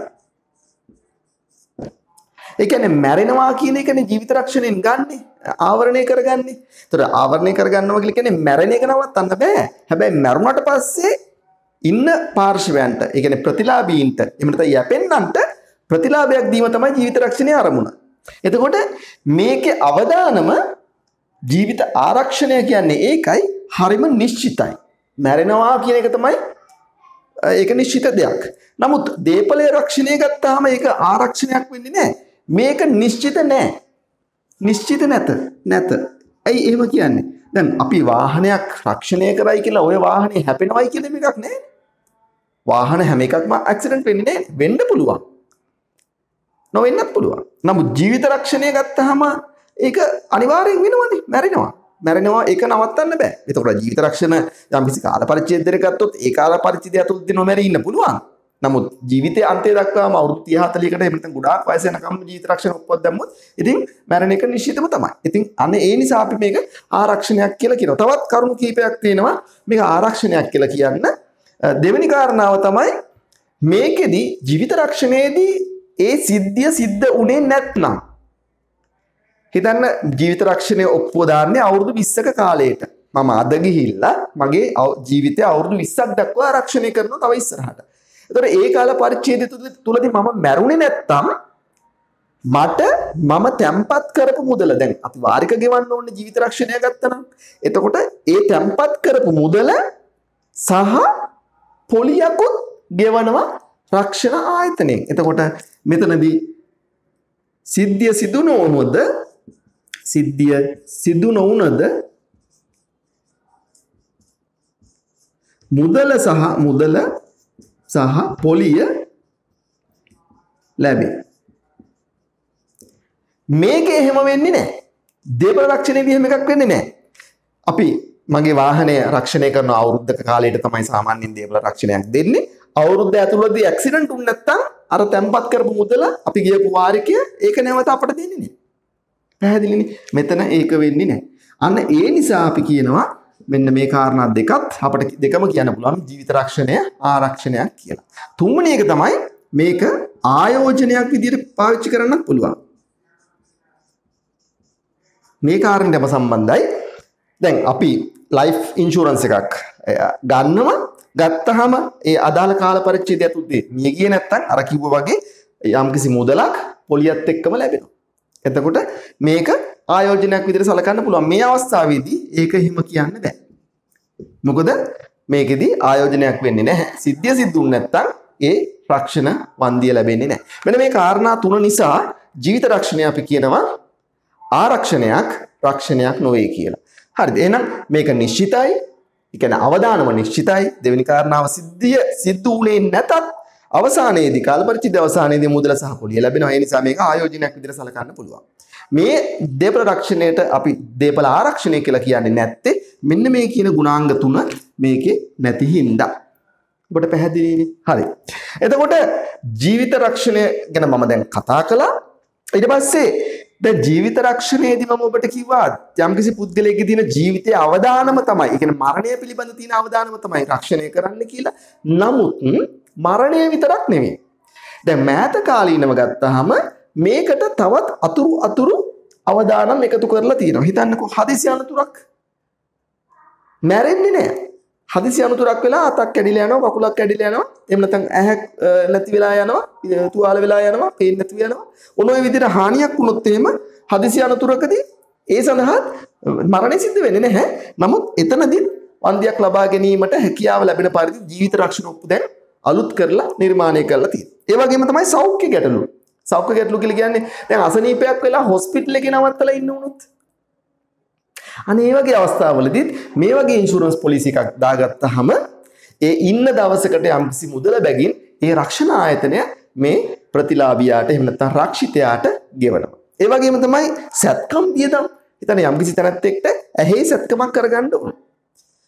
ඒ කියන්නේ මැරෙනවා කියන එකනේ ජීවිත රක්ෂණයෙන් ගන්නෙ. ආවරණය කරගන්නේ. ඒතර ආවරණය කරගන්නවා කියලා කියන්නේ මැරෙන එක නවත්තන්න බෑ. හැබැයි මැරුණට පස්සේ ඉන්න පාර්ශවයන්ට, ඒ කියන්නේ ප්‍රතිලාභීන්ට, එහෙම නැත්නම් යැපෙන්නන්ට ප්‍රතිලාභයක් දීම තමයි ජීවිත රක්ෂණයේ අරමුණ. එතකොට මේකේ අවදානම ජීවිත ආරක්ෂණය කියන්නේ ඒකයි හරිම නිශ්චිතයි. මැරෙනවා කියන එක තමයි ඒක නිශ්චිත දෙයක්. නමුත් දේපලය රක්ෂණය ගත්තාම ඒක ආරක්ෂණයක් වෙන්නේ නැහැ. මේක නිශ්චිත නැහැ. නිශ්චිත නැත. නැත. ඇයි එහෙම කියන්නේ? දැන් අපි වාහනයක් රක්ෂණය කරයි කියලා ওই වාහනේ හැපෙනවයි කියලා මේකක් නැහැ. වාහන හැම එකක්ම ඇක්සිඩන්ට් වෙන්නේ නැහැ. වෙන්න පුළුවන්. නොවෙන්නත් පුළුවන්. නමුත් ජීවිත රක්ෂණය ගත්තාම ඒක අනිවාර්යෙන් වෙනවනේ. මැරෙනවා. මැරෙනවා ඒක නවත්තන්න බෑ. එතකොට ජීවිත රක්ෂණ යම් කිසි කාල පරිච්ඡේදයක ගත්තොත් ඒ කාල පරිච්ඡේදය ඇතුළතදී නොමැරී ඉන්න පුළුවන්. නමුත් ජීවිතයේ අන්තය දක්වාම අවුරුදු 30 40කට එහෙම නැත්නම් ගොඩාක් වයස යනකම් ජීවිත රක්ෂණ උප්පත් දැම්මොත් ඉතින් මැරෙන එක නිශ්චිතම තමයි. ඉතින් අන්න ඒ නිසා අපි මේක ආරක්ෂණයක් කියලා කියනවා. තවත් කරුණු කීපයක් තියෙනවා මේක ආරක්ෂණයක් කියලා කියන්න. දෙවෙනි කාරණාව තමයි මේකෙදි ජීවිත රක්ෂණයේදී ඒ සිද්ධිය සිද්ධ වුණේ නැත්නම් හිතන්න ජීවිත රක්ෂණය ඔප්පුව දාන්නේ අවුරුදු 20ක කාලයට. මම අද ගිහිල්ලා මගේ ජීවිතය අවුරුදු 20ක් දක්වා ආරක්ෂණය කරනවා තව ඉස්සරහට. එතකොට ඒ කාල පරිච්ඡේදය තුලදී මම මැරුණේ නැත්තම් මට මම තැම්පත් කරපු මුදල දැන් අපි වාරික ගෙවන්න ඕනේ ජීවිත රක්ෂණය ගත්තනම් එතකොට ඒ තැම්පත් කරපු මුදල සහ පොලියකුත් ගෙවනවා රක්ෂණ ආයතනයෙන්. එතකොට මෙතනදී සිද්ධිය සිදු නොවුනොද සිද්ධිය සිදු නොවුනද මුදල සහ මුදල සහ පොලිය ලැබේ. මේකේ එහෙම වෙන්නේ නැහැ. දේපල රක්ෂණයේදී එහෙම එකක් වෙන්නේ නැහැ. අපි මගේ වාහනය රක්ෂණය කරන අවුරුද්දක කාලයට තමයි සාමාන්‍යයෙන් දේපල රක්ෂණයක් දෙන්නේ. අවුරුද්ද ඇතුළතදී ඇක්සිඩන්ට් වුනේ නැත්නම් අර තැම්පත් කරපු මුදල අපි ගියපු වාරිකය ඒක නැවත අපට දෙන්නේ නැහැ. පැහැදිලිනේ? මෙතන ඒක වෙන්නේ නැහැ. අන්න ඒ නිසා අපි කියනවා මෙන්න මේ කාරණා දෙකත් අපිට දෙකම කියන්න පුළුවන් ජීවිත රක්ෂණය ආරක්ෂණයක් කියලා. තුන්වෙනි එක තමයි මේක ආයෝජනයක් විදිහට පාවිච්චි කරන්නත් පුළුවන්. මේ කාරණේටම සම්බන්ධයි. දැන් අපි ලයිෆ් ඉන්ෂුරන්ස් එකක් ගන්නව ගත්තහම ඒ අදාළ කාල පරිච්ඡේදය ඇතුළතදී මිය ගියේ නැත්නම් අර කිව්වා වගේ යම්කිසි මුදලක් පොලියත් එක්කම ලැබෙනවා. එතකොට මේක ආයෝජනයක් විදිහට සලකන්න පුළුවන්. මේ අවස්ථාවේදී ඒක හිම කියන්න බෑ. මොකද මේකෙදි ආයෝජනයක් වෙන්නේ නැහැ. සිද්ධිය සිද්ධුන් නැත්නම් ඒ රක්ෂණ වන්දිය ලැබෙන්නේ නැහැ. මෙන්න මේ කාරණා තුන නිසා ජීවිත රක්ෂණය අපි කියනවා ආරක්ෂණයක් රක්ෂණයක් නොවේ කියලා. හරිද? එහෙනම් මේක නිශ්චිතයි. ඒ කියන්නේ අවදානම නිශ්චිතයි. දෙවෙනි කාරණාව සිද්ධිය සිද්ධ වුණේ නැතත් අවසානයේදී කාලපරිච්ඡේද අවසානයේදී මුදල සහ පොලිය ලැබෙනවා. ඒ නිසා මේක ආයෝජනයක් විදිහට සලකන්න පුළුවන්. මේ දේපල රක්ෂණයට අපි දේපල ආරක්ෂණය කියලා කියන්නේ නැත්තේ මෙන්න මේ කියන ගුණාංග තුන මේකේ නැති හින්දා. ඔබට පැහැදිලිනේ? හරි. එතකොට ජීවිත රක්ෂණය ගැන මම දැන් කතා කළා. ඊට පස්සේ දැන් ජීවිත රක්ෂණයේදී මම ඔබට කිව්වා යම්කිසි පුද්ගලයෙකුගේ තියෙන ජීවිතයේ අවදානම තමයි. ඒ කියන්නේ මරණය පිළිබඳ තියෙන අවදානම තමයි රක්ෂණය කරන්න කියලා. නමුත් මරණය විතරක් නෙමෙයි. දැන් මෑත කාලීනව ගත්තාම මේකට තවත් අතුරු අතුරු අවදානම් එකතු කරලා තියෙනවා. හිතන්නකෝ හදිසි අනතුරක් මැරෙන්නේ නැහැ. හදිසි අනතුරක් වෙලා අතක් කැඩිලා යනවා, කකුලක් කැඩිලා යනවා, එහෙම නැත්නම් ඇහැක් නැති වෙලා යනවා, තුවාල වෙලා යනවා, පේන්නේ නැති වෙනවා. ඔන ඔය විදිහට හානියක් වුණොත් එහෙම හදිසි අනතුරකදී ඒ සඳහා මරණය සිද්ධ වෙන්නේ නැහැ. නමුත් එතනදී වන්දියක් ලබා ගැනීමට හැකියාව ලැබෙන පරිදි ජීවිත රක්ෂණ ඔප්පු දැන් අලුත් කරලා නිර්මාණය කරලා තියෙනවා. ඒ වගේම තමයි සෞඛ්‍ය ගැටලු. සෞඛ්‍ය ගැටලු කියලා කියන්නේ දැන් අසනීපයක් වෙලා හොස්පිටල් එකේ නවත්තලා ඉන්න උනොත් අනේ ඒ වගේ අවස්ථාවලදීත් මේ වගේ ඉන්ෂුරන්ස් පොලිසි එකක් දාගත්තාම ඒ ඉන්න දවසකට යම්කිසි මුදල බැගින් ඒ රක්ෂණ ආයතනය මේ ප්‍රතිලාභියාට එහෙම නැත්නම් රක්ෂිතයාට ගෙවනවා. ඒ වගේම තමයි සැත්කම් වියදම්. හිතන්න යම්කිසි තැනැත්තෙක්ට ඇහි සැත්කමක් කරගන්න ඕන.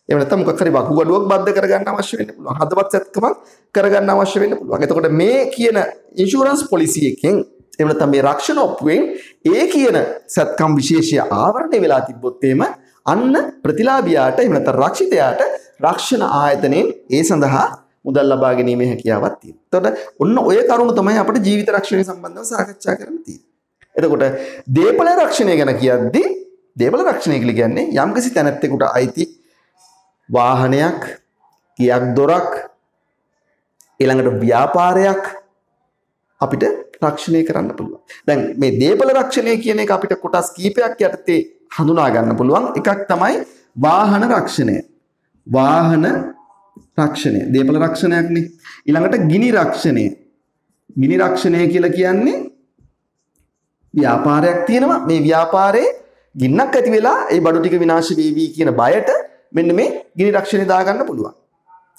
එහෙම නැත්නම් මොකක් හරි වකුගඩුවක් බද්ධ කරගන්න අවශ්‍ය වෙන්න පුළුවන්. හදවත් සැත්කමක් කරගන්න අවශ්‍ය වෙන්න පුළුවන්. එතකොට මේ කියන ඉන්ෂුරන්ස් පොලිසි එකෙන් එහෙම නැත්නම් මේ රක්ෂණ ඔප්පුවෙන් ඒ කියන සත්කම් විශේෂය ආවරණය වෙලා තිබ්බොත් එහෙම අන්න ප්‍රතිලාභියාට එහෙම නැත්නම් රක්ෂිතයාට රක්ෂණ ආයතනයෙන් ඒ සඳහා මුදල් ලබා ගැනීමේ හැකියාවක් තියෙනවා. එතකොට ඔන්න ඔය කරුණු තමයි අපිට ජීවිත රක්ෂණය සම්බන්ධව සාකච්ඡා කරන්න තියෙන්නේ. එතකොට දේපල රක්ෂණය ගැන කියද්දී දේපල රක්ෂණය කියලා කියන්නේ යම්කිසි තැනැත්තෙකුට අයිති වාහනයක්, ගියක් දොරක්, ඊළඟට ව්‍යාපාරයක් අපිට රක්ෂණය කරන්න පුළුවන්. දැන් මේ දේපල රක්ෂණය කියන එක අපිට කොටස් කීපයක් යටතේ හඳුනා ගන්න පුළුවන්. එකක් තමයි වාහන රක්ෂණය. වාහන රක්ෂණය. දේපල රක්ෂණයක්නේ. ඊළඟට ගිනි රක්ෂණය. ගිනි රක්ෂණය කියලා කියන්නේ ව්‍යාපාරයක් තියෙනවා. මේ ව්‍යාපාරේ ගින්නක් ඇති වෙලා ඒ බඩු ටික විනාශ වේවි කියන බයට මෙන්න මේ ගිනි රක්ෂණය දාගන්න පුළුවන්.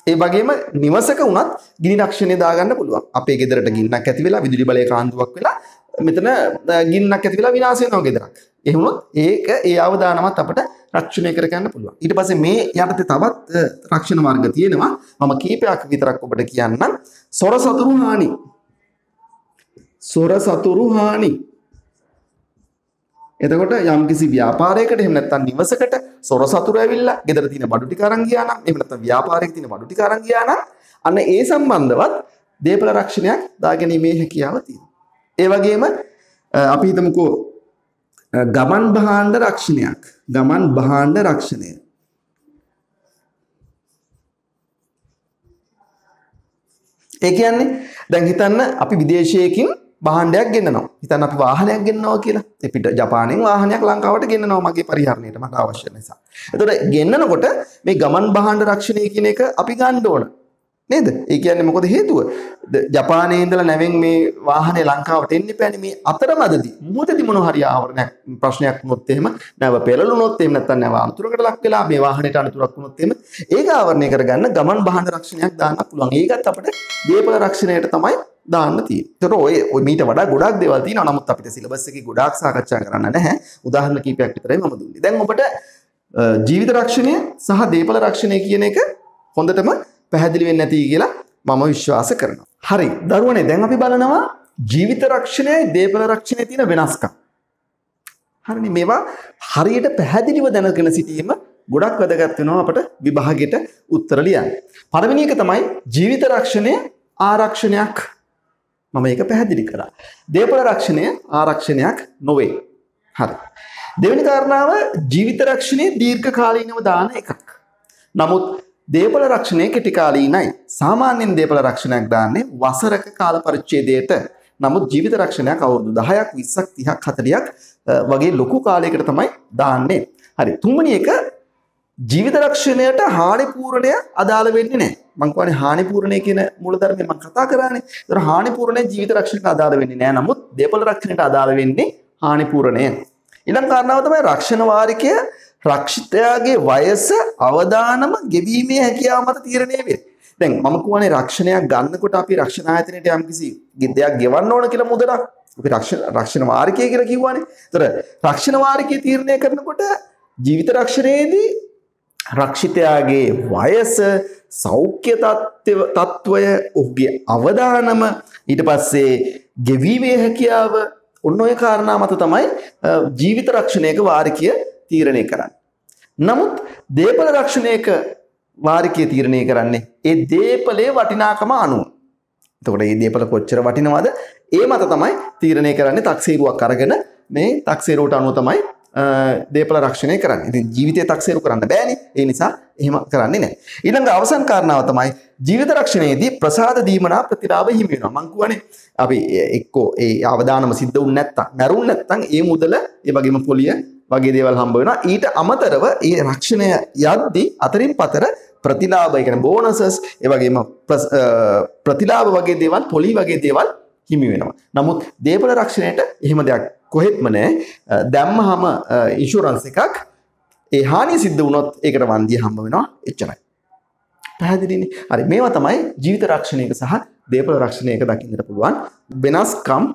ඒ වගේම නිවසක වුණත් ගිනි රක්ෂණය දාගන්න පුළුවන්. අපේ ගෙදරට ගින්නක් ඇති වෙලා විදුලි බලය කාන්දුවක් වෙලා මෙතන ගින්නක් ඇති වෙලා විනාශ වෙනවා ගෙදරක්. ඒ වුණොත් ඒක ඒ අවදානමත් අපිට රක්ෂණය කරගන්න පුළුවන්. ඊට පස්සේ මේ යටතේ තවත් රක්ෂණ මාර්ග තියෙනවා. මම කීපයක් විතරක් ඔබට කියන්නම්. සොර සතුරු හානි. සොර සතුරු හානි. එතකොට යම්කිසි ව්‍යාපාරයකට එහෙම නැත්නම් නිවසකට සොර සතුරු ඇවිල්ලා ගෙදර තියෙන බඩු ටික අරන් ගියා නම් එහෙම නැත්නම් ව්‍යාපාරයක තියෙන බඩු ටික අරන් ගියා නම් අන්න ඒ සම්බන්ධවත් දේපල රක්ෂණයක් දාගැනීමේ හැකියාව තියෙනවා. ඒ වගේම අපි හිතමුකෝ ගමන් භාණ්ඩ රක්ෂණයක්. ගමන් භාණ්ඩ රක්ෂණය. ඒ කියන්නේ දැන් හිතන්න අපි විදේශයකින් භාණ්ඩයක් ගෙන්නනවා. හිතන්න අපි වාහනයක් ගෙන්නනවා කියලා. ඒ පිට ජපානයෙන් වාහනයක් ලංකාවට ගෙන්නනවා මගේ පරිහරණයට මට අවශ්‍ය නිසා. එතකොට ගෙන්නනකොට මේ ගමන් භාණ්ඩ රක්ෂණය කියන එක අපි ගන්න ඕන. නේද? ඒ කියන්නේ මොකද හේතුව? ජපානයේ ඉඳලා නැවෙන් මේ වාහනේ ලංකාවට එන්න එපානේ මේ අතරමැදදී. මොහොතදී මොන හරි ආවරණයක් ප්‍රශ්නයක් වුණොත් එහෙම නැව පෙරළුනොත් එහෙම නැත්නම් නැව අනතුරකට ලක් වෙලා මේ වාහනේට අනතුරක් වුණොත් එහෙම ඒක ආවරණය කරගන්න ගමන් බහන රක්ෂණයක් දාන්න පුළුවන්. ඒකත් අපිට දීපල රක්ෂණයට තමයි දාන්න තියෙන්නේ. ඒතර ඔය ඔය මීට වඩා ගොඩක් දේවල් තියෙනවා. නමුත් අපිට සිලබස් එකේ ගොඩාක් සාකච්ඡා කරන්න නැහැ. උදාහරණ කීපයක් විතරයි මම දුන්නේ. දැන් ඔබට ජීවිත රක්ෂණය සහ දීපල රක්ෂණය කියන එක හොඳටම පැහැදිලි වෙන්නේ නැති කියලා මම විශ්වාස කරනවා. හරි. දරුවනේ දැන් අපි බලනවා ජීවිත රක්ෂණයයි දේපල රක්ෂණය තියෙන වෙනස්කම්. හරිනේ මේවා හරියට පැහැදිලිව දැනගෙන සිටීම ගොඩක් වැදගත් වෙනවා අපට විභාගෙට උත්තර ලියන්න. පළවෙනි එක තමයි ජීවිත රක්ෂණය ආරක්ෂණයක් මම ඒක පැහැදිලි කරා. දේපල රක්ෂණය ආරක්ෂණයක් නොවේ. හරි. දෙවෙනි කාරණාව ජීවිත රක්ෂණය දීර්ඝකාලීනව දාන එකක්. නමුත් දේපල රක්ෂණය කෙටිකාලීනයි. සාමාන්‍යයෙන් දේපල රක්ෂණයක් දාන්නේ වසරක කාල පරිච්ඡේදයට. නමුත් ජීවිත රක්ෂණයක් අවුරුදු 10ක් 20ක් 30ක් 40ක් වගේ ලොකු කාලයකට තමයි දාන්නේ. හරි. තුන්වෙනි එක ජීවිත රක්ෂණයට හානි පූරණය අදාළ වෙන්නේ නැහැ. මං කියන්නේ හානි පූරණය කියන මූලධර්මය මම කතා කරානේ. ඒතර හානි පූරණය ජීවිත රක්ෂණයට අදාළ වෙන්නේ නැහැ. නමුත් දේපල රක්ෂණයට අදාළ වෙන්නේ හානි පූරණය. ඊළඟ කාරණාව තමයි රක්ෂණ වාරිකය රක්ෂිතයාගේ වයස අවදානම ගෙවීමේ හැකියාව මත තීරණය වේ. දැන් මම කියවනේ රක්ෂණයක් ගන්නකොට අපි රක්ෂණ ආයතනයට යම්කිසි දෙයක් ගෙවන්න ඕන කියලා මුදලක්. අපි රක්ෂණ රක්ෂණ වාරිකය කියලා කිව්වනේ. ඒතර රක්ෂණ වාරිකය තීරණය කරනකොට ජීවිත රක්ෂණයේදී රක්ෂිතයාගේ වයස සෞඛ්‍ය තත්ත්වය ඔහුගේ අවදානම ඊට පස්සේ ගෙවීමේ හැකියාව ඔන්න ඔය කාරණා මත තමයි ජීවිත රක්ෂණයක වාරිකය තීරණය කරන්න. නමුත් දේපල රක්ෂණයක වාරිකය තීරණය කරන්නේ ඒ දේපලේ වටිනාකම අනුව. එතකොට මේ දේපල කොච්චර වටිනවද? ඒ මත තමයි තීරණය කරන්නේ 탁සීරුවක් අරගෙන මේ 탁සීරුවට අනුව තමයි දේපල රක්ෂණය කරන්නේ. ඉතින් ජීවිතය 탁සීරු කරන්න බෑනේ. ඒ නිසා එහෙම කරන්නේ නැහැ. ඊළඟ අවසන් කාරණාව තමයි ජීවිත රක්ෂණයේදී ප්‍රසාද දීමනා ප්‍රතිලාභ හිමි වෙනවා. මං කියවනේ අපි එක්කෝ ඒ අවදානම සිද්ධ වුනේ නැත්තම්, මැරුන් නැත්තම් ඒ මුදල ඒ වගේම පොලිය වගේ දේවල් හම්බ වෙනවා. ඊට අමතරව ඒ රක්ෂණය යද්දී අතරින් පතර ප්‍රතිලාභ ඒ කියන්නේ බෝනසස් ඒ වගේම ප්‍රතිලාභ වගේ දේවල් පොලි වගේ දේවල් හිමි වෙනවා. නමුත් දේපල රක්ෂණයට එහෙම දෙයක් කොහෙත්ම නැහැ. දැම්මහම ඉන්ෂුරන්ස් එකක් ඒ හානිය සිද්ධ වුණොත් ඒකට වන්දිය හම්බ වෙනවා එච්චරයි. පැහැදිලිනේ. හරි මේවා තමයි ජීවිත රක්ෂණයක සහ දේපල රක්ෂණයක දකින්නට පුළුවන් වෙනස්කම්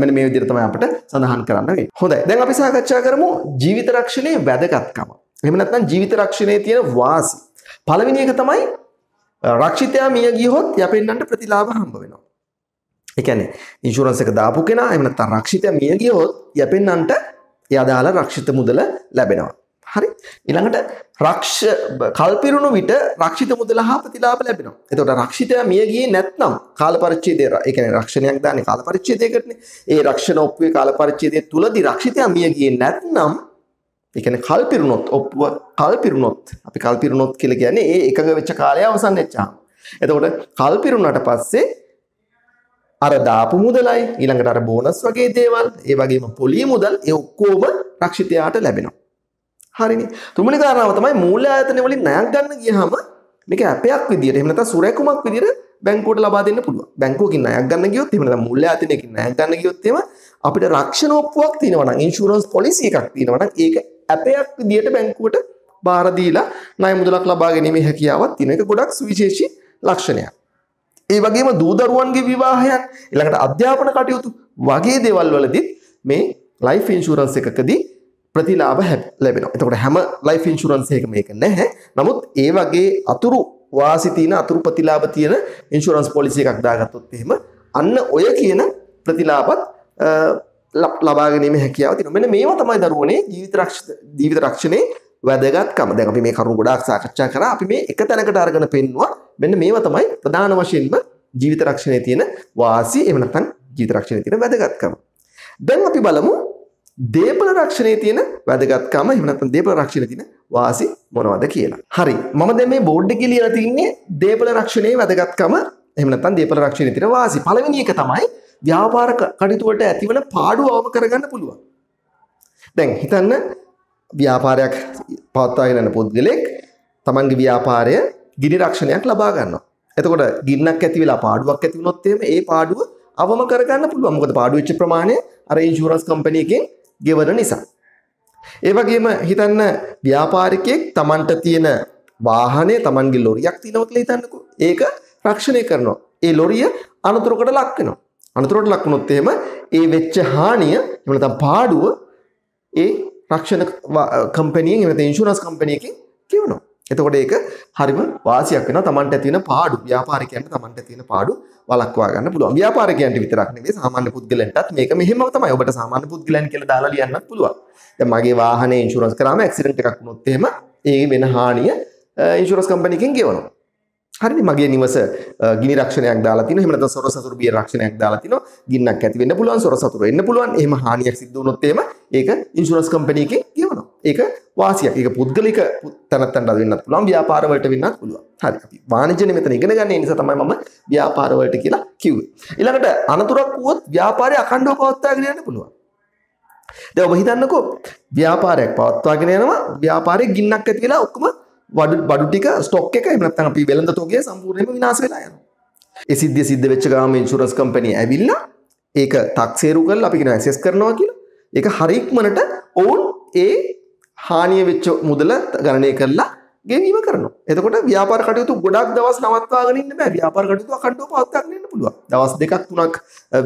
මෙන්න මේ විදිහට තමයි අපිට සඳහන් කරන්න වෙන්නේ. හොඳයි. දැන් අපි සාකච්ඡා කරමු ජීවිත රක්ෂණයේ වැදගත්කම. එහෙම නැත්නම් ජීවිත රක්ෂණයේ තියෙන වාසි. පළවෙනි එක තමයි රක්ෂිතයා මිය ගියහොත් යැපෙන්නන්ට ප්‍රතිලාභ හම්බ වෙනවා. ඒ කියන්නේ ඉන්ෂුරන්ස් එක දාපු කෙනා එහෙම නැත්නම් රක්ෂිතයා මිය ගියහොත් යැපෙන්නන්ට ඒ අදාළ රක්ෂිත මුදල ලැබෙනවා. හරි ඊළඟට රක්ෂ කල්පිරුණු විට රක්ෂිත මුදල හා ප්‍රතිලාභ ලැබෙනවා. එතකොට රක්ෂිතයා මිය ගියේ නැත්නම් කාල පරිච්ඡේදය ඒ කියන්නේ රක්ෂණයක් දාන්නේ කාල පරිච්ඡේදයකටනේ. ඒ රක්ෂණ ඔප්පුවේ කාල පරිච්ඡේදය තුලදී රක්ෂිතයා මිය ගියේ නැත්නම් ඒ කියන්නේ කල්පිරුණොත් ඔප්පුව කල්පිරුණොත් අපි කල්පිරුණොත් කියලා කියන්නේ ඒ එකඟ වෙච්ච කාලය අවසන් වෙච්චාම. එතකොට කල්පිරුණාට පස්සේ අර දාපු මුදලයි ඊළඟට අර බෝනස් වගේ දේවල් ඒ වගේම පොලී මුදල් ඒ ඔක්කොම රක්ෂිතයාට ලැබෙනවා. හරිනේ. තුන්වෙනි කාරණාව තමයි මූල්‍ය ආයතන වලින් ණයක් ගන්න ගියහම මේක ඇපයක් විදියට එහෙම නැත්නම් සුරැකුමක් විදියට බැංකුවට ලබා දෙන්න පුළුවන්. බැංකුවකින් ණයක් ගන්න ගියොත් එහෙම නැත්නම් මූල්‍ය ආයතනයකින් ණයක් ගන්න ගියොත් එහෙම අපිට රක්ෂණ ඔප්පුවක් තියෙනවා නම් ඉන්ෂුරන්ස් පොලිසි එකක් තියෙනවා නම් ඒක ඇපයක් විදියට බැංකුවට බාර දීලා ණය මුදලක් ලබා ගැනීමේ හැකියාවක් තියෙන එක ගොඩක් සුවිශේෂී ලක්ෂණයක්. ඒ වගේම දූ දරුවන්ගේ විවාහයන් ඊළඟට අධ්‍යාපන කටයුතු වගේ දේවල් වලදී මේ ලයිෆ් ඉන්ෂුරන්ස් එකකදී ප්‍රතිලාභ ලැබෙනවා. එතකොට හැම ලයිෆ් ඉන්ෂුරන්ස් එකකම මේක නැහැ. නමුත් ඒ වගේ අතුරු වාසි තියෙන අතුරු ප්‍රතිලාභ තියෙන ඉන්ෂුරන්ස් පොලිසි එකක් දාගත්තොත් එහෙම අන්න ඔය කියන ප්‍රතිලාභත් ලබා ගැනීමේ හැකියාව තියෙනවා. මෙන්න මේවා තමයි දරුවනේ ජීවිත රක්ෂ ජීවිත රක්ෂණේ වැදගත්කම. දැන් අපි මේ කරුණු ගොඩාක් සාකච්ඡා කරා. අපි මේ එක තැනකට අරගෙන පෙන්නවා. මෙන්න මේවා තමයි ප්‍රධාන වශයෙන්ම ජීවිත රක්ෂණයේ තියෙන වාසි එහෙම නැත්නම් ජීවිත රක්ෂණයේ තියෙන වැදගත්කම. දැන් අපි බලමු දේපල රක්ෂණයේ තියෙන වැදගත්කම එහෙම නැත්නම් දේපල රක්ෂණයේ තියෙන වාසි මොනවද කියලා. හරි. මම දැන් මේ බෝඩ් එකේ ලියලා තින්නේ දේපල රක්ෂණයේ වැදගත්කම එහෙම නැත්නම් දේපල රක්ෂණයේ තියෙන වාසි. පළවෙනි එක තමයි ව්‍යාපාර කටයුතු වලට ඇතිවන පාඩු අවම කරගන්න පුළුවන්. දැන් හිතන්න ව්‍යාපාරයක් පවත්වාගෙන යන පුද්ගලෙක් තමන්ගේ ව්‍යාපාරය ගිනි රක්ෂණයක් ලබා ගන්නවා. එතකොට ගින්නක් ඇති වෙලා පාඩුවක් ඇති වුණොත් එහෙම ඒ පාඩුව අවම කරගන්න පුළුවන්. මොකද පාඩු වෙච්ච ප්‍රමාණය අර ඉන්ෂුරන්ස් කම්පැනි එකෙන් ගෙවන නිසා. ඒ වගේම හිතන්න ව්‍යාපාරිකයෙක් Tamanට තියෙන වාහනේ Tamanගේ ලොරියක් තියෙනවා කියලා හිතන්නකෝ. ඒක රක්ෂණය කරනවා. ඒ ලොරිය අනතුරකට ලක් වෙනවා. අනතුරට ලක් වුණොත් එහෙම ඒ වෙච්ච හානිය එහෙම නැත්නම් පාඩුව ඒ රක්ෂණ කම්පැනියෙන් එහෙම නැත්නම් ඉන්ෂුරන්ස් කම්පැනියකින් ගෙවනවා. එතකොට ඒක හරිම වාසියක් වෙනවා Tamanට තියෙන පාඩු ව්‍යාපාරිකයන්ට Tamanට තියෙන පාඩු වළක්වා ගන්න පුළුවන්. ව්‍යාපාරිකයන්ට විතරක් නෙවෙයි සාමාන්‍ය පුද්ගලයන්ටත් මේක මෙහෙම තමයි. ඔබට සාමාන්‍ය පුද්ගලයන් කියලා දාලා ලියන්නත් පුළුවන්. දැන් මගේ වාහනේ ඉන්ෂුරන්ස් කරාම ඇක්සිඩන්ට් එකක් වුණොත් එහෙම ඒ වෙන හානිය ඉන්ෂුරන්ස් කම්පැනිකින් ගෙවනවා. හරිනේ මගේ නිවස ගිනි රක්ෂණයක් දාලා තිනවා. එහෙම නැත්නම් සොර සතුරු බිය රක්ෂණයක් දාලා තිනවා. ගින්නක් ඇති වෙන්න පුළුවන් සොර සතුරු එන්න පුළුවන්. එහෙම හානියක් සිද්ධ වුණොත් එහෙම ඒක ඉන්ෂුරන්ස් කම්පැනි එකෙන් ගෙවනවා. ඒක වාසියක්. ඒක පුද්ගලික තැනත්තන්ට වෙන්නත් පුළුවන්. ව්‍යාපාර වලට වෙන්නත් පුළුවන්. හරි. අපි වාණිජ්‍යනේ මෙතන ඉගෙන ගන්න. නිසා තමයි මම ව්‍යාපාර වලට කියලා කිව්වේ. ඊළඟට අනතුරක් වුවොත් ව්‍යාපාරය අඛණ්ඩව පවත්වාගෙන යන්න පුළුවන්. දැන් ඔබ හිතන්නකෝ ව්‍යාපාරයක් පවත්වාගෙන යනවා. ව්යාපාරයේ ගින්නක් ඇති වෙලා ඔක්කොම බඩු බඩු ටික ස්ටොක් එක එහෙම නැත්නම් අපි වෙළඳ තොගය සම්පූර්ණයෙන්ම විනාශ වෙලා යනවා. ඒ සිද්ධිය සිද්ධ වෙච්ච ගාම ඉන්ෂුරන්ස් කම්පැනි ඇවිල්ලා ඒක තක්සේරු කරලා අපි කියන ඇසෙස් කරනවා කියලා. ඒක හරි ඉක්මනට ඔවුන් ඒ හානිය වෙච්ච මුදල ගණනය කරලා ගෙවීම කරනවා. එතකොට ව්‍යාපාර කටයුතු ගොඩක් දවස් නවත්වාගෙන ඉන්න බෑ. ව්‍යාපාර කටයුතු අඛණ්ඩව පවත්වාගෙන ඉන්න පුළුවන්. දවස් දෙකක් තුනක්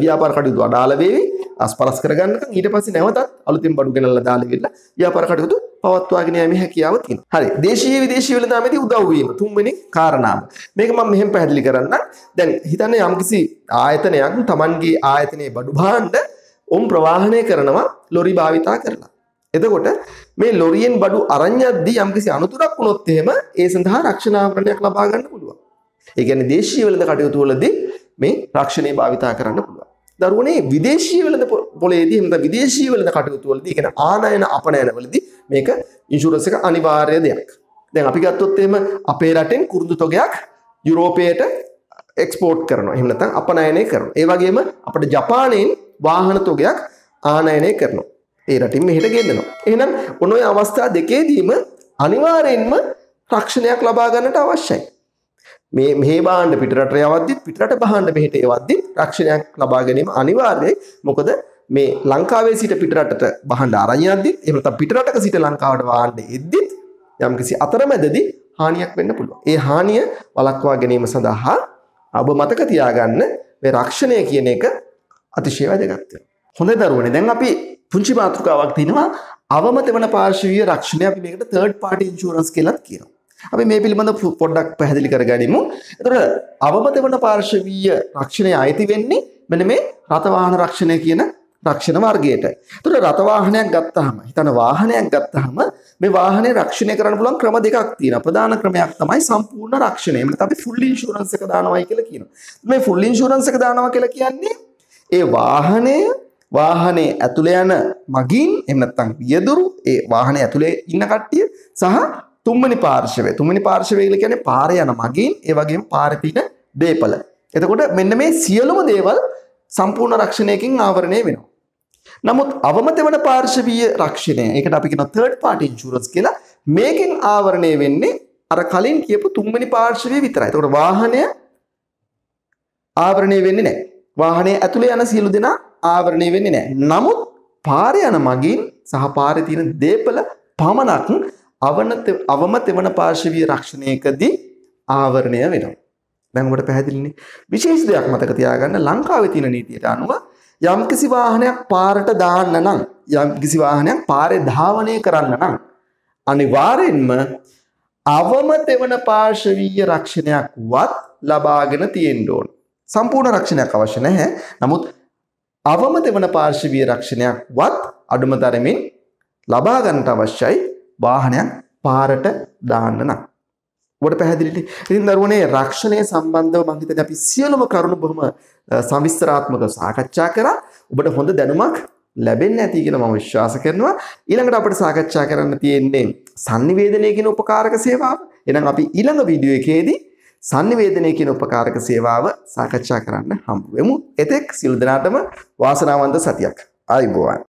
ව්‍යාපාර කටයුතු අඩාල වේවි. අස්පරස් කරගන්නකම් ඊට පස්සේ නැවතත් අලුතින් බඩු ගෙනල්ලා දාලා ගිහලා ව්‍යාපාර කටයුතු පවත්වාගෙන යෑමේ හැකියාව තියෙනවා. හරි. දේශීය විදේශීය වෙළඳාමේදී උදව් වීම තුන්වෙනි කාරණාව. මේක මම මෙහෙම පැහැදිලි කරන්නම්. දැන් හිතන්න යම්කිසි ආයතනයක් Tamanගේ ආයතනයේ බඩු භාණ්ඩ උන් ප්‍රවාහනය කරනවා ලොරි භාවිතා කරලා. එතකොට මේ ලොරියෙන් බඩු අරන් යද්දී යම්කිසි අනතුරක් වුණොත් එහෙම ඒ සඳහා රක්ෂණ ආවරණයක් ලබා ගන්න පුළුවන්. ඒ කියන්නේ දේශීය වෙළඳ කටයුතු වලදී මේ රක්ෂණය භාවිතා කරන්න පුළුවන්. දරුවනේ විදේශීය වෙළඳ පොලේදී එහෙම නැත්නම් විදේශීය වෙළඳ කටයුතු වලදී කියන ආනයන අපනයන වලදී මේක ඉන්ෂුරන්ස් එක අනිවාර්ය දෙයක්. දැන් අපි ගත්තොත් එහෙම අපේ රටෙන් කුරුඳු තොගයක් යුරෝපයට එක්ස්පෝර්ට් කරනවා. එහෙම නැත්නම් අපනයනය කරනවා. ඒ වගේම අපිට ජපානයෙන් වාහන තොගයක් ආනයනය කරනවා. ඒ රටින් මෙහෙට ගෙන්නනවා. එහෙනම් ඔන්න ඔය අවස්ථා දෙකේදීම අනිවාර්යෙන්ම රක්ෂණයක් ලබා ගන්නට අවශ්‍යයි. මේ මෙහි භාණ්ඩ පිටරට යවද්දි පිටරට භාණ්ඩ මෙහෙට යවද්දි රක්ෂණයක් ලබා ගැනීම අනිවාර්යයි. මොකද මේ ලංකාවේ සිට පිටරටට භාණ්ඩ අරන් යද්දි එහෙම නැත්නම් පිටරටක සිට ලංකාවට භාණ්ඩ එද්දි යම්කිසි අතරමැදදී හානියක් වෙන්න පුළුවන්. ඒ හානිය වළක්වා ගැනීම සඳහා ඔබ මතක තියාගන්න මේ රක්ෂණය කියන එක අතිශය වැදගත් වෙනවා. හොඳ දරුවනේ දැන් අපි පුංචි මාතෘකාවක් තියෙනවා අවම තෙවන පාර්ශවීය රක්ෂණය අපි මේකට තර්ඩ් පාර්ටි ඉන්ෂුරන්ස් කියලාත් කියනවා. අපි මේ පිළිබඳව පොඩ්ඩක් පැහැදිලි කරගනිමු. එතකොට අවම තෙවන පාර්ශවීය රක්ෂණය අයිති වෙන්නේ මෙන්න මේ රථ වාහන රක්ෂණය කියන රක්ෂණ වර්ගයට. එතකොට රථ වාහනයක් ගත්තාම හිතන වාහනයක් ගත්තාම මේ වාහනේ රක්ෂණය කරන්න පුළුවන් ක්‍රම දෙකක් තියෙනවා. ප්‍රධාන ක්‍රමයක් තමයි සම්පූර්ණ රක්ෂණය. එහෙම නැත්නම් අපි ෆුල් ඉන්ෂුරන්ස් එක දානවායි කියලා කියනවා. මේ ෆුල් ඉන්ෂුරන්ස් එක දානවා කියලා කියන්නේ ඒ වාහනය වාහනේ ඇතුළේ යන මගින් එහෙම නැත්නම් වියදුරු ඒ වාහනේ ඇතුළේ ඉන්න කට්ටිය සහ තුන්වෙනි පාර්ශවය තුන්වෙනි පාර්ශවය කියලා කියන්නේ පාරේ යන මගින් ඒ වගේම පාරේ තියෙන දීපල. එතකොට මෙන්න මේ සියලුම දේවල් සම්පූර්ණ රක්ෂණයකින් ආවරණය වෙනවා. නමුත් අවම තෙවන පාර්ශවීය රක්ෂණය ඒකට අපි කියනවා third party insurance කියලා මේකෙන් ආවරණය වෙන්නේ අර කලින් කියපු තුන්වෙනි පාර්ශවය විතරයි. එතකොට වාහනය ආවරණය වෙන්නේ නැහැ. වාහනේ ඇතුලේ යන සියලු දෙනා ආවරණය වෙන්නේ නැහැ. නමුත් පාරේ යන මගින් සහ පාරේ තියෙන දීපල පමණක් අවනත අවම තෙවන පාර්ශවීය රක්ෂණයකදී ආවරණය වෙනවා. දැන් ඔබට පැහැදිලිනේ. විශේෂ දෙයක් මතක තියාගන්න ලංකාවේ තියෙන නීතියට අනුව යම්කිසි වාහනයක් පාරට දාන්න නම් යම්කිසි වාහනයක් පාරේ ධාවනය කරන්න නම් අනිවාර්යෙන්ම අවම තෙවන පාර්ශවීය රක්ෂණයක් වත් ලබාගෙන තියෙන්න ඕන. සම්පූර්ණ රක්ෂණයක් අවශ්‍ය නැහැ. නමුත් අවම දෙවන පාර්ශවීය රක්ෂණයක් වත් අඩුම තරමින් ලබා ගන්නට අවශ්‍යයි වාහනයක් පාරට දාන්න නම්. ඔබට පැහැදිලිනේ. ඉතින් දරුවනේ රක්ෂණය සම්බන්ධව මම හිතන්නේ අපි සියලුම කරුණු බොහොම සවිස්තරාත්මකව සාකච්ඡා කරා. ඔබට හොඳ දැනුමක් ලැබෙන්න ඇති කියලා මම විශ්වාස කරනවා. ඊළඟට අපිට සාකච්ඡා කරන්න තියෙන්නේ sannivedanaya කියන උපකාරක සේවාව. එහෙනම් අපි ඊළඟ වීඩියෝ එකේදී sannivedanaya කියන උපකාරක සේවාව සාකච්ඡා කරන්න හම්බ වෙමු. එතෙක් සියලු දෙනාටම වාසනාවන්ත සතියක්. ආයුබෝවන්.